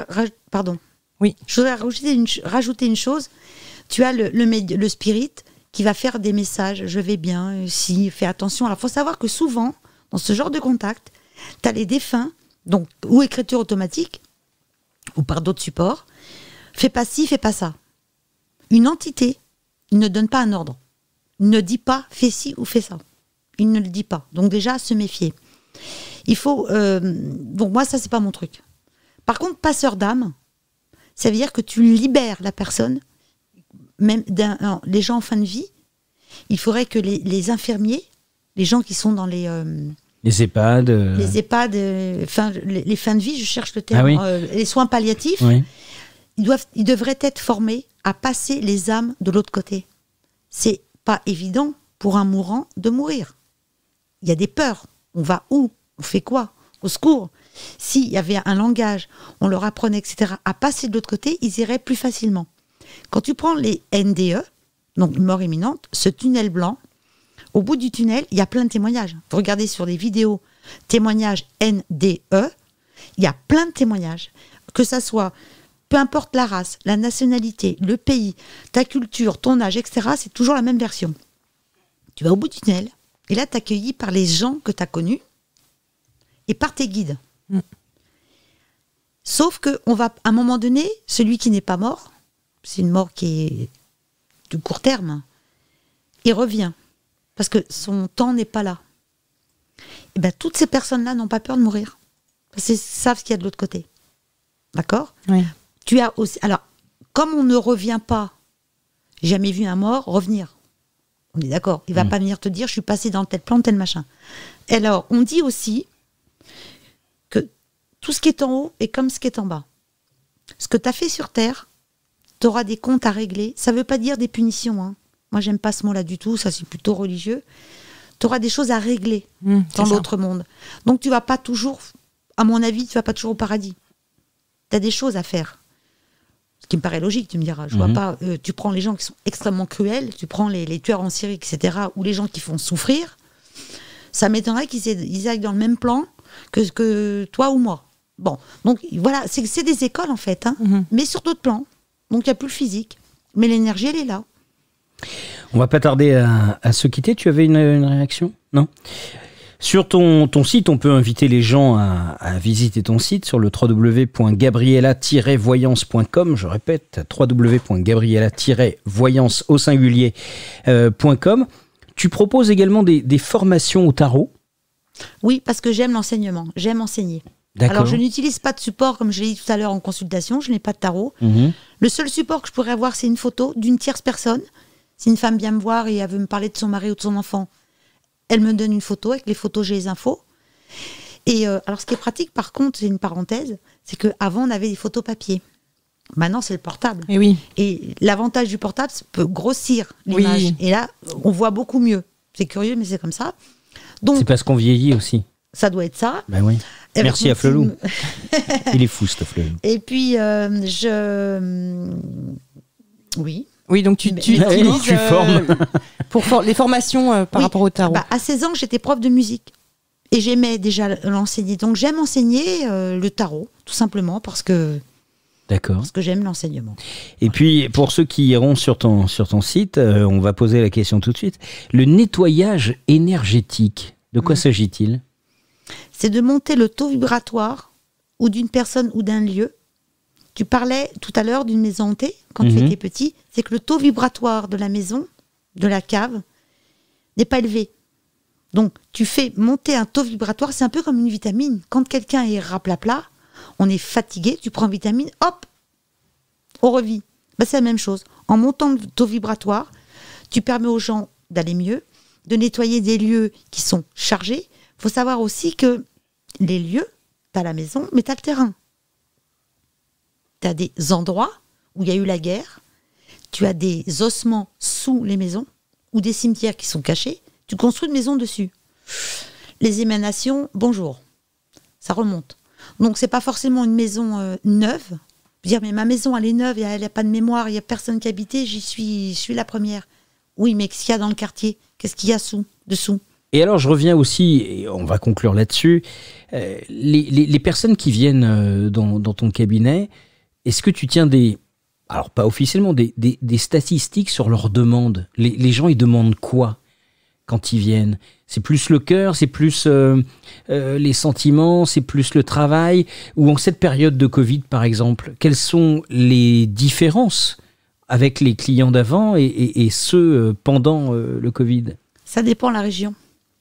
Pardon. Oui. Je voudrais rajouter une, ch- rajouter une chose. Tu as le, le, médi- le spirit qui va faire des messages. Je vais bien, si, fais attention. Alors, il faut savoir que souvent, dans ce genre de contact, tu as les défunts, donc, ou écriture automatique, ou par d'autres supports. Fais pas ci, fais pas ça. Une entité ne donne pas un ordre. Ne dit pas fais ci ou fais ça. Il ne le dit pas. Donc, déjà, se méfier. Il faut. euh, donc, moi, ça, c'est pas mon truc. Par contre, passeur d'âme, ça veut dire que tu libères la personne, même d'un- les gens en fin de vie. Il faudrait que les, les infirmiers, les gens qui sont dans les, euh, Les EHPAD. euh, les EHPAD, euh, fin- les, les fins de vie, je cherche le terme, Ah oui. euh, les soins palliatifs, oui. ils, doivent, ils devraient être formés à passer les âmes de l'autre côté. C'est pas évident pour un mourant de mourir. Il y a des peurs. On va où? On fait quoi? Au secours. S'il y avait un langage, on leur apprenait, etc., à passer de l'autre côté, ils iraient plus facilement. Quand tu prends les NDE, donc mort imminente, ce tunnel blanc, au bout du tunnel, il y a plein de témoignages. Vous regardez sur les vidéos témoignages NDE, il y a plein de témoignages. Que ça soit peu importe la race, la nationalité, le pays, ta culture, ton âge, etc., c'est toujours la même version. Tu vas au bout du tunnel, et là, tu es accueilli par les gens que tu as connus et par tes guides. Mm. Sauf que on va, à un moment donné, celui qui n'est pas mort, c'est une mort qui est de court terme, il revient. Parce que son temps n'est pas là. Et ben, toutes ces personnes-là n'ont pas peur de mourir. Parce qu'elles savent ce qu'il y a de l'autre côté. D'accord? Ouais. Tu as aussi. Alors, comme on ne revient pas, j'ai jamais vu un mort revenir. On est d'accord. Il va Mm. pas venir te dire, je suis passé dans tel plan, tel machin. Alors, on dit aussi que tout ce qui est en haut est comme ce qui est en bas. Ce que tu as fait sur Terre, tu auras des comptes à régler. Ça veut pas dire des punitions. Hein. Moi, j'aime pas ce mot-là du tout. Ça, c'est plutôt religieux. Tu auras des choses à régler Mmh, c'est dans l'autre monde. Donc tu vas pas toujours, à mon avis, tu vas pas toujours au paradis. Tu as des choses à faire. Ce qui me paraît logique, tu me diras. Je vois Mhm. pas, euh, tu prends les gens qui sont extrêmement cruels, tu prends les, les tueurs en série, etc., ou les gens qui font souffrir, ça m'étonnerait qu'ils aient- ils aillent dans le même plan que, que toi ou moi. Bon, donc voilà, c'est c'est des écoles en fait, hein, Mhm. mais sur d'autres plans. Donc il n'y a plus le physique. Mais l'énergie, elle est là. On va pas tarder à, à se quitter. Tu avais une, une réaction? Non? Sur ton, ton site, on peut inviter les gens à, à visiter ton site sur le www.gabriella-voyance.com. Je répète, www.gabriella-voyance au singulier euh. Tu proposes également des, des formations au tarot? Oui, parce que j'aime l'enseignement, j'aime enseigner. Alors je n'utilise pas de support, comme je l'ai dit tout à l'heure en consultation, je n'ai pas de tarot. Mhm. Le seul support que je pourrais avoir, c'est une photo d'une tierce personne. Si une femme vient me voir et elle veut me parler de son mari ou de son enfant, elle me donne une photo. Avec les photos, j'ai les infos. Et euh, alors, ce qui est pratique, par contre, c'est une parenthèse, c'est qu'avant, on avait des photos papier. Maintenant, c'est le portable. Et oui. Et l'avantage du portable, c'est peut grossir Oui. l'image. Et là, on voit beaucoup mieux. C'est curieux, mais c'est comme ça. Donc, C'est parce qu'on vieillit aussi. ça doit être ça. Ben oui. Merci à Flelou. Il est fou, ce Flelou. [laughs] Et puis, euh, je. Oui. Oui, donc tu, utilises Tu formes. pour for- les formations euh, par Oui. rapport au tarot. Bah, à 16 ans, j'étais prof de musique. Et j'aimais déjà l'enseigner. Donc j'aime enseigner euh, le tarot, tout simplement, parce que, D'accord. parce que j'aime l'enseignement. Et puis, pour ceux qui iront sur ton, sur ton site, euh, on va poser la question tout de suite. Le nettoyage énergétique, de quoi Mm. s'agit-il? C'est de monter le taux vibratoire ou d'une personne ou d'un lieu. Tu parlais tout à l'heure d'une maison hantée, quand tu Mhm. étais petit. C'est que le taux vibratoire de la maison, de la cave, n'est pas élevé. Donc, tu fais monter un taux vibratoire, c'est un peu comme une vitamine. Quand quelqu'un est raplapla, on est fatigué, tu prends une vitamine, hop, on revit. Bah, c'est la même chose. En montant le taux vibratoire, tu permets aux gens d'aller mieux, de nettoyer des lieux qui sont chargés. Il faut savoir aussi que les lieux, tu as la maison, mais tu as le terrain. Tu as des endroits où il y a eu la guerre, tu as des ossements sous les maisons ou des cimetières qui sont cachés, tu construis une maison dessus. Les émanations, bonjour, ça remonte. Donc c'est pas forcément une maison euh, neuve. Dire mais ma maison elle est neuve, elle n'a pas de mémoire, il y a personne qui habitait, j'y suis, je suis la première. Oui, mais qu'est-ce qu'il y a dans le quartier? Qu'est-ce qu'il y a sous, dessous? Et alors, je reviens aussi, et on va conclure là-dessus, euh, les, personnes qui viennent euh, dans ton cabinet, est-ce que tu tiens des, alors pas officiellement, des, des- des statistiques sur leurs demandes les, les gens, ils demandent quoi quand ils viennent? C'est plus le cœur, c'est plus euh, euh, les sentiments, c'est plus le travail? Ou en cette période de Covid, par exemple, quelles sont les différences avec les clients d'avant et, et- et ceux euh, pendant euh, le Covid? Ça dépend de la région.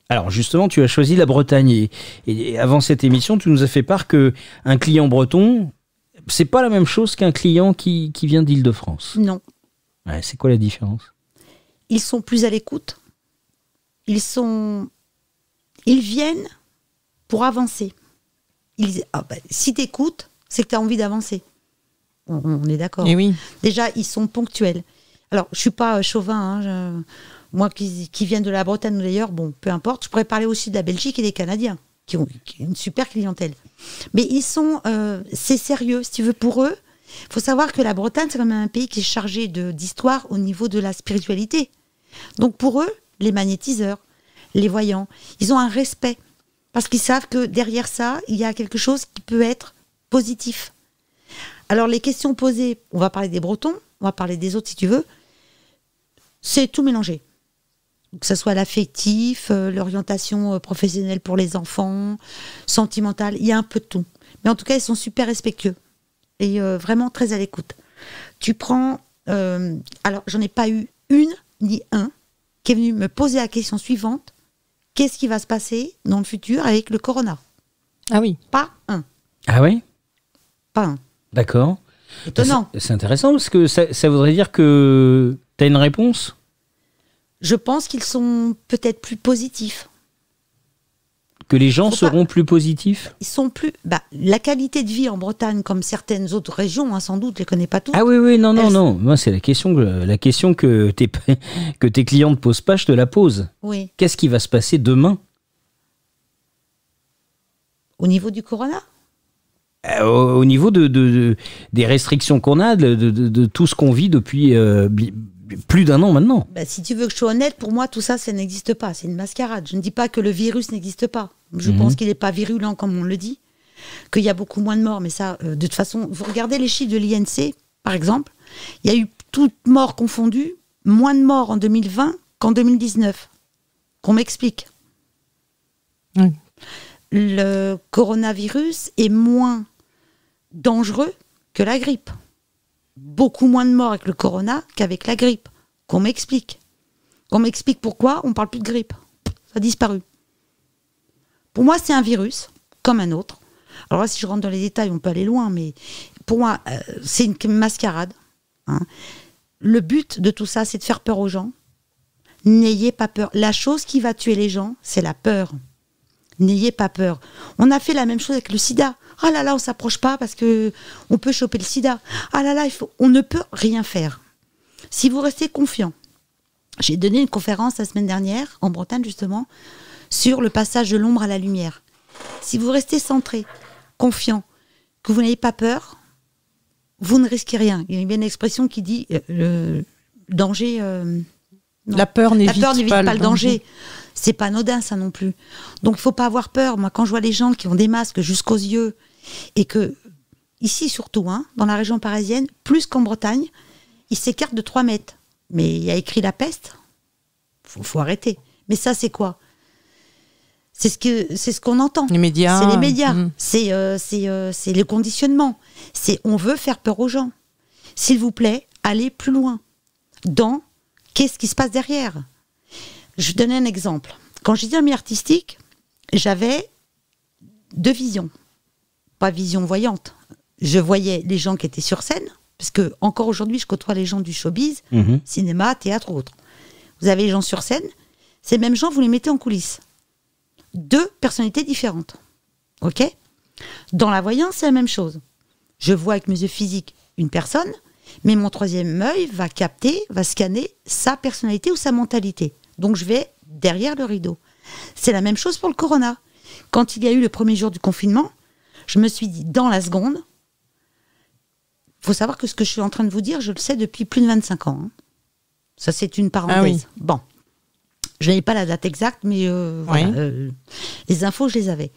alors justement, tu as choisi la Bretagne et, et avant cette émission, tu nous as fait part que un client breton, c'est pas la même chose qu'un client qui, qui vient d'Île-de-France. Non. Ouais, c'est quoi la différence? Ils sont plus à l'écoute. Ils sont, ils viennent pour avancer. Ils, ah bah, si t'écoutes, c'est que tu as envie d'avancer. On, on est d'accord. Et oui. Déjà, ils sont ponctuels. Alors, je suis pas chauvin. hein, je- moi qui, qui viens de la Bretagne ou d'ailleurs, bon, peu importe. Je pourrais parler aussi de la Belgique et des Canadiens, qui ont, une super clientèle. Mais ils sont, euh, c'est sérieux, si tu veux, pour eux. Il faut savoir que la Bretagne, c'est quand même un pays qui est chargé d'histoire au niveau de la spiritualité. Donc pour eux, les magnétiseurs, les voyants, ils ont un respect. Parce qu'ils savent que derrière ça, il y a quelque chose qui peut être positif. Alors les questions posées, on va parler des Bretons, on va parler des autres si tu veux. C'est tout mélangé. Que ce soit l'affectif, euh, l'orientation euh, professionnelle pour les enfants, sentimentale, il y a un peu de tout. Mais en tout cas, ils sont super respectueux et euh, vraiment très à l'écoute. Tu prends, euh, alors j'en ai pas eu une ni un qui est venu me poser la question suivante qu'est-ce qui va se passer dans le futur avec le corona? Ah oui. Pas un, Ah oui pas un. D'accord. Étonnant. C'est c'est intéressant parce que ça, ça voudrait dire que tu as une réponse? Je pense qu'ils sont peut-être plus positifs. Que les gens Faut pas- seront plus positifs Ils sont plus. Bah, la qualité de vie en Bretagne, comme certaines autres régions, hein, sans doute, je les connais pas toutes. Ah oui, oui, non, non, non. Moi, c'est la question que, la question que tes, [laughs] que tes clients ne posent pas, je te la pose. Oui. Qu'est-ce qui va se passer demain Au niveau du corona? Euh, au, au niveau de, de- de- des restrictions qu'on a, de, tout ce qu'on vit depuis euh, plus d'un an maintenant. Bah, si tu veux que je sois honnête, pour moi, tout ça, ça n'existe pas. C'est une mascarade. Je ne dis pas que le virus n'existe pas. Je Mhm. pense qu'il n'est pas virulent comme on le dit, qu'il y a beaucoup moins de morts. Mais ça, euh, de toute façon, vous regardez les chiffres de l'INC, par exemple, il y a eu toutes morts confondues, moins de morts en 2020 qu'en 2019. Qu'on m'explique. Oui. Le coronavirus est moins dangereux que la grippe. Beaucoup moins de morts avec le corona qu'avec la grippe. Qu'on m'explique. Qu'on m'explique pourquoi on parle plus de grippe. Ça a disparu. Pour moi, c'est un virus, comme un autre. Alors là, si je rentre dans les détails, on peut aller loin, mais pour moi, euh, c'est une mascarade. hein. Le but de tout ça, c'est de faire peur aux gens. N'ayez pas peur. La chose qui va tuer les gens, c'est la peur. N'ayez pas peur. On a fait la même chose avec le sida. Ah là là, on s'approche pas parce que on peut choper le sida. Ah là là, il faut, on ne peut rien faire. Si vous restez confiant, j'ai donné une conférence la semaine dernière en Bretagne justement sur le passage de l'ombre à la lumière. Si vous restez centré, confiant, que vous n'avez pas peur, vous ne risquez rien. Il y a bien une expression qui dit euh, le danger. euh. La peur La n'évite peur n'évite pas, pas, le danger. C'est pas anodin, ça non plus. Donc, il faut pas avoir peur. Moi, quand je vois les gens qui ont des masques jusqu'aux yeux, et que, ici surtout, hein, dans la région parisienne, plus qu'en Bretagne, ils s'écartent de 3 mètres. Mais il y a écrit la peste. Faut, faut arrêter. Mais ça, c'est quoi? C'est ce que c'est ce qu'on entend. Les médias. C'est les médias. mm. C'est euh, c'est euh, c'est le conditionnement. C'est on veut faire peur aux gens. S'il vous plaît, allez plus loin. Dans qu'est-ce qui se passe derrière? Je vais donner un exemple. Quand j'étais en milieu artistique, j'avais deux visions. Pas vision voyante. Je voyais les gens qui étaient sur scène, parce que encore aujourd'hui, je côtoie les gens du showbiz, Mhm. cinéma, théâtre ou autre. Vous avez les gens sur scène, ces mêmes gens, vous les mettez en coulisses. Deux personnalités différentes. OK? Dans la voyance, c'est la même chose. Je vois avec mes yeux physiques une personne, mais mon troisième œil va capter, va scanner sa personnalité ou sa mentalité. Donc je vais derrière le rideau. C'est la même chose pour le corona. Quand il y a eu le premier jour du confinement, je me suis dit, dans la seconde, faut savoir que ce que je suis en train de vous dire, je le sais depuis plus de 25 ans. hein. Ça, c'est une parenthèse. Ah oui. Bon. Je n'avais pas la date exacte, mais euh, voilà, euh, les infos, je les avais.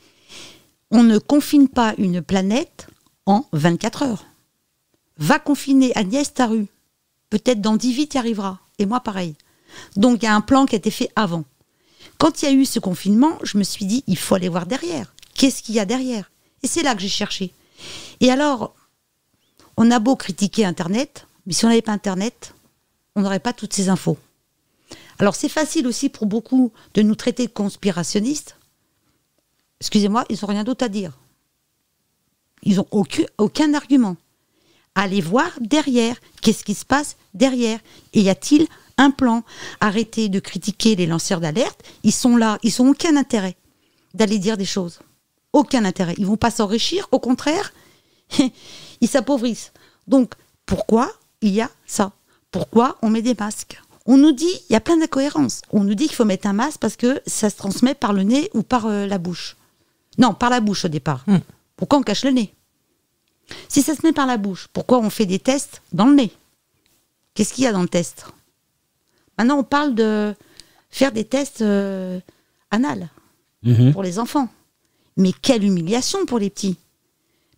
On ne confine pas une planète en 24 heures. Va confiner Agnès Taru. Peut-être dans 10 vies, tu y arriveras. Et moi, pareil. Donc, il y a un plan qui a été fait avant. Quand il y a eu ce confinement, je me suis dit, il faut aller voir derrière. Qu'est-ce qu'il y a derrière? Et c'est là que j'ai cherché. Et alors, on a beau critiquer Internet, mais si on n'avait pas Internet, on n'aurait pas toutes ces infos. Alors, c'est facile aussi pour beaucoup de nous traiter de conspirationnistes. Excusez-moi, ils n'ont rien d'autre à dire. Ils n'ont aucun, aucun argument. Allez voir derrière. Qu'est-ce qui se passe derrière? Et y a-t-il un plan Arrêtez de critiquer les lanceurs d'alerte. Ils sont là. Ils n'ont aucun intérêt d'aller dire des choses. Aucun intérêt. Ils vont pas s'enrichir. Au contraire, [laughs] ils s'appauvrissent. Donc, pourquoi il y a ça? Pourquoi on met des masques? On nous dit, il y a plein d'incohérences. On nous dit qu'il faut mettre un masque parce que ça se transmet par le nez ou par euh, la bouche. Non, par la bouche au départ. Hmm. Pourquoi on cache le nez Si ça se met par la bouche, pourquoi on fait des tests dans le nez? Qu'est-ce qu'il y a dans le test? Maintenant, on parle de faire des tests euh, anal Mhm. pour les enfants. Mais quelle humiliation pour les petits.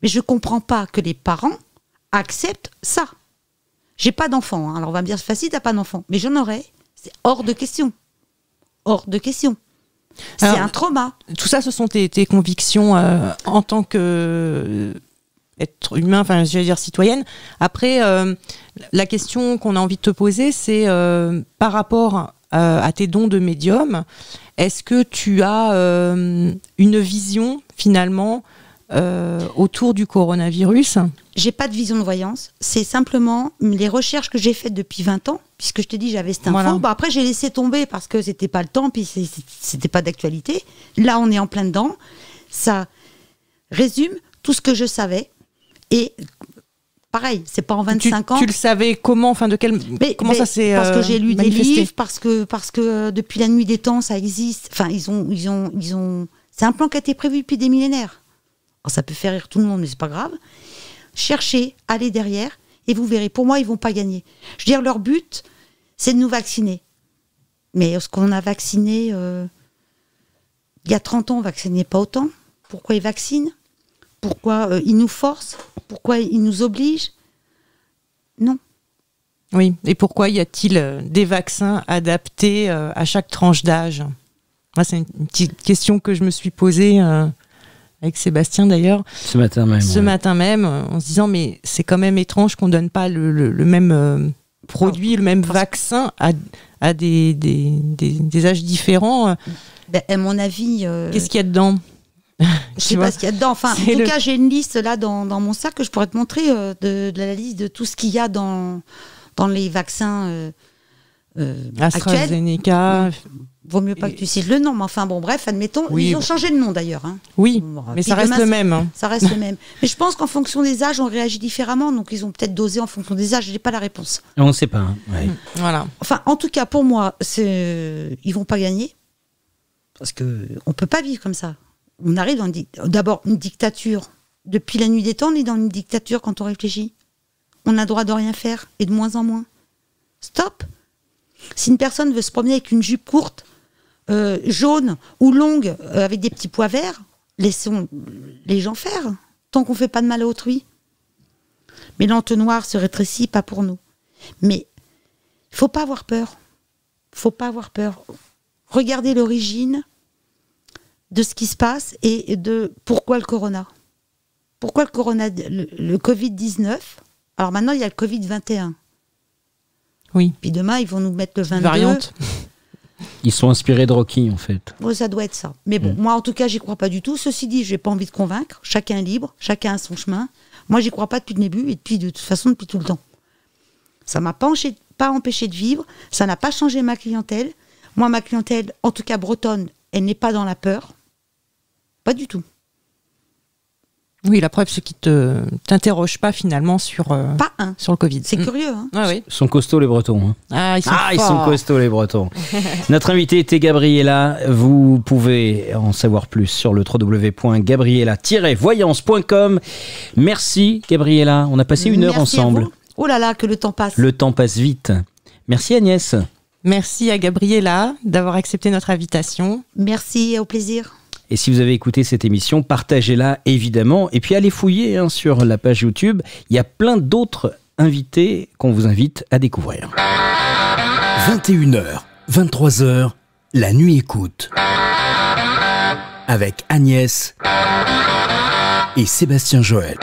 Mais je ne comprends pas que les parents accepte ça. J'ai pas d'enfant, hein. alors on va me dire c'est facile, t'as pas d'enfant, mais j'en aurais. C'est hors de question. Hors de question. C'est un trauma. Tout ça, ce sont tes, tes convictions euh, en tant que être humain, enfin, je vais dire citoyenne. Après, euh, la question qu'on a envie de te poser, c'est euh, par rapport euh, à tes dons de médium, est-ce que tu as une vision finalement autour du coronavirus? J'ai pas de vision de voyance. C'est simplement les recherches que j'ai faites depuis 20 ans, puisque je t'ai dit j'avais cette info. Voilà. Bon, après j'ai laissé tomber parce que c'était pas le temps, puis c'était pas d'actualité. Là on est en plein dedans. Ça résume tout ce que je savais. Et pareil, c'est pas en 25 tu, ans. tu le savais comment, enfin de quel, Mais- comment mais ça s'est Parce que euh, j'ai lu manifesté des livres, parce que parce que euh, depuis la nuit des temps, ça existe. Enfin, ils ont ils ont ils ont. C'est un plan qui a été prévu depuis des millénaires. Alors, ça peut faire rire tout le monde, mais c'est pas grave. Cherchez, allez derrière, et vous verrez. Pour moi, ils vont pas gagner. Je veux dire, leur but, c'est de nous vacciner. Mais ce qu'on a vacciné euh, il y a 30 ans, on vaccinait pas autant. Pourquoi ils vaccinent? Pourquoi euh, ils nous forcent Pourquoi ils nous obligent Non. Oui, et pourquoi y a-t-il euh, des vaccins adaptés euh, à chaque tranche d'âge? Moi, C'est une une petite question que je me suis posée euh, avec Sébastien d'ailleurs Ce matin même. ce ouais. matin même, en se disant mais c'est quand même étrange qu'on donne pas le, le- le même euh, produit, le même vaccin à, à des, des, des- des âges différents. Ben, à mon avis, euh, Qu'est-ce qu'il y a dedans? [laughs] Je sais vois pas ce qu'il y a dedans. Enfin, en tout le- cas, j'ai une liste là dans, dans mon sac que je pourrais te montrer euh, de, de la liste de tout ce qu'il y a dans, dans les vaccins euh, euh, actuels. AstraZeneca, Vaut mieux pas que tu cites le nom, mais enfin bon, bref, admettons. Oui, ils ont bon. changé de nom d'ailleurs. hein. oui, Bon, mais ça puis reste demain, le même. hein. Ça reste le même. [laughs] Mais je pense qu'en fonction des âges, on réagit différemment. Donc ils ont peut-être dosé en fonction des âges. J'ai pas la réponse. On ne sait pas. hein. Ouais. Voilà. Enfin, en tout cas, pour moi, c'est ils vont pas gagner parce que on peut pas vivre comme ça. On arrive dans d'abord une dictature. Depuis la nuit des temps, on est dans une dictature quand on réfléchit. On a droit de rien faire et de moins en moins. Stop. Si une personne veut se promener avec une jupe courte, euh, jaune ou longue, euh, avec des petits pois verts, laissons les gens faire, tant qu'on fait pas de mal à autrui. Mais l'entonnoir se rétrécit, pas pour nous. Mais il faut pas avoir peur. faut pas avoir peur. Regardez l'origine de ce qui se passe et de pourquoi le corona. Pourquoi le corona, le, le Covid-19 Alors maintenant, il y a le Covid-21. Oui, Puis demain, ils vont nous mettre le une 22. variante. [laughs] Ils sont inspirés de Rocky, en fait. Bon, ça doit être ça. Mais bon, moi, en tout cas, j'y crois pas du tout. Ceci dit, j'ai pas envie de convaincre. Chacun est libre, chacun a son chemin. Moi, j'y crois pas depuis le début et depuis, de toute façon, depuis tout le temps. Ça m'a pas, enché- pas empêché de vivre. Ça n'a pas changé ma clientèle. Moi, ma clientèle, en tout cas bretonne, elle n'est pas dans la peur. Pas du tout. Oui, la preuve, c'est qu'ils te t'interrogent pas finalement sur, euh, Pas un. sur le Covid. C'est Mm. curieux, hein Ah oui. Ils sont costauds, les Bretons. hein. Ah, ils sont, Ah, ils sont costauds les Bretons. [laughs] Notre invité était Gabriella. Vous pouvez en savoir plus sur le www.gabriella-voyance.com. Merci Gabriella. On a passé une heure Merci ensemble. Oh là là, que le temps passe. Le temps passe vite. Merci Agnès. Merci à Gabriella d'avoir accepté notre invitation. Merci, au plaisir. Et si vous avez écouté cette émission, partagez-la évidemment. Et puis allez fouiller hein, sur la page YouTube. Il y a plein d'autres invités qu'on vous invite à découvrir. 21h, 23h, la nuit écoute. Avec Agnès et Sébastien Joël.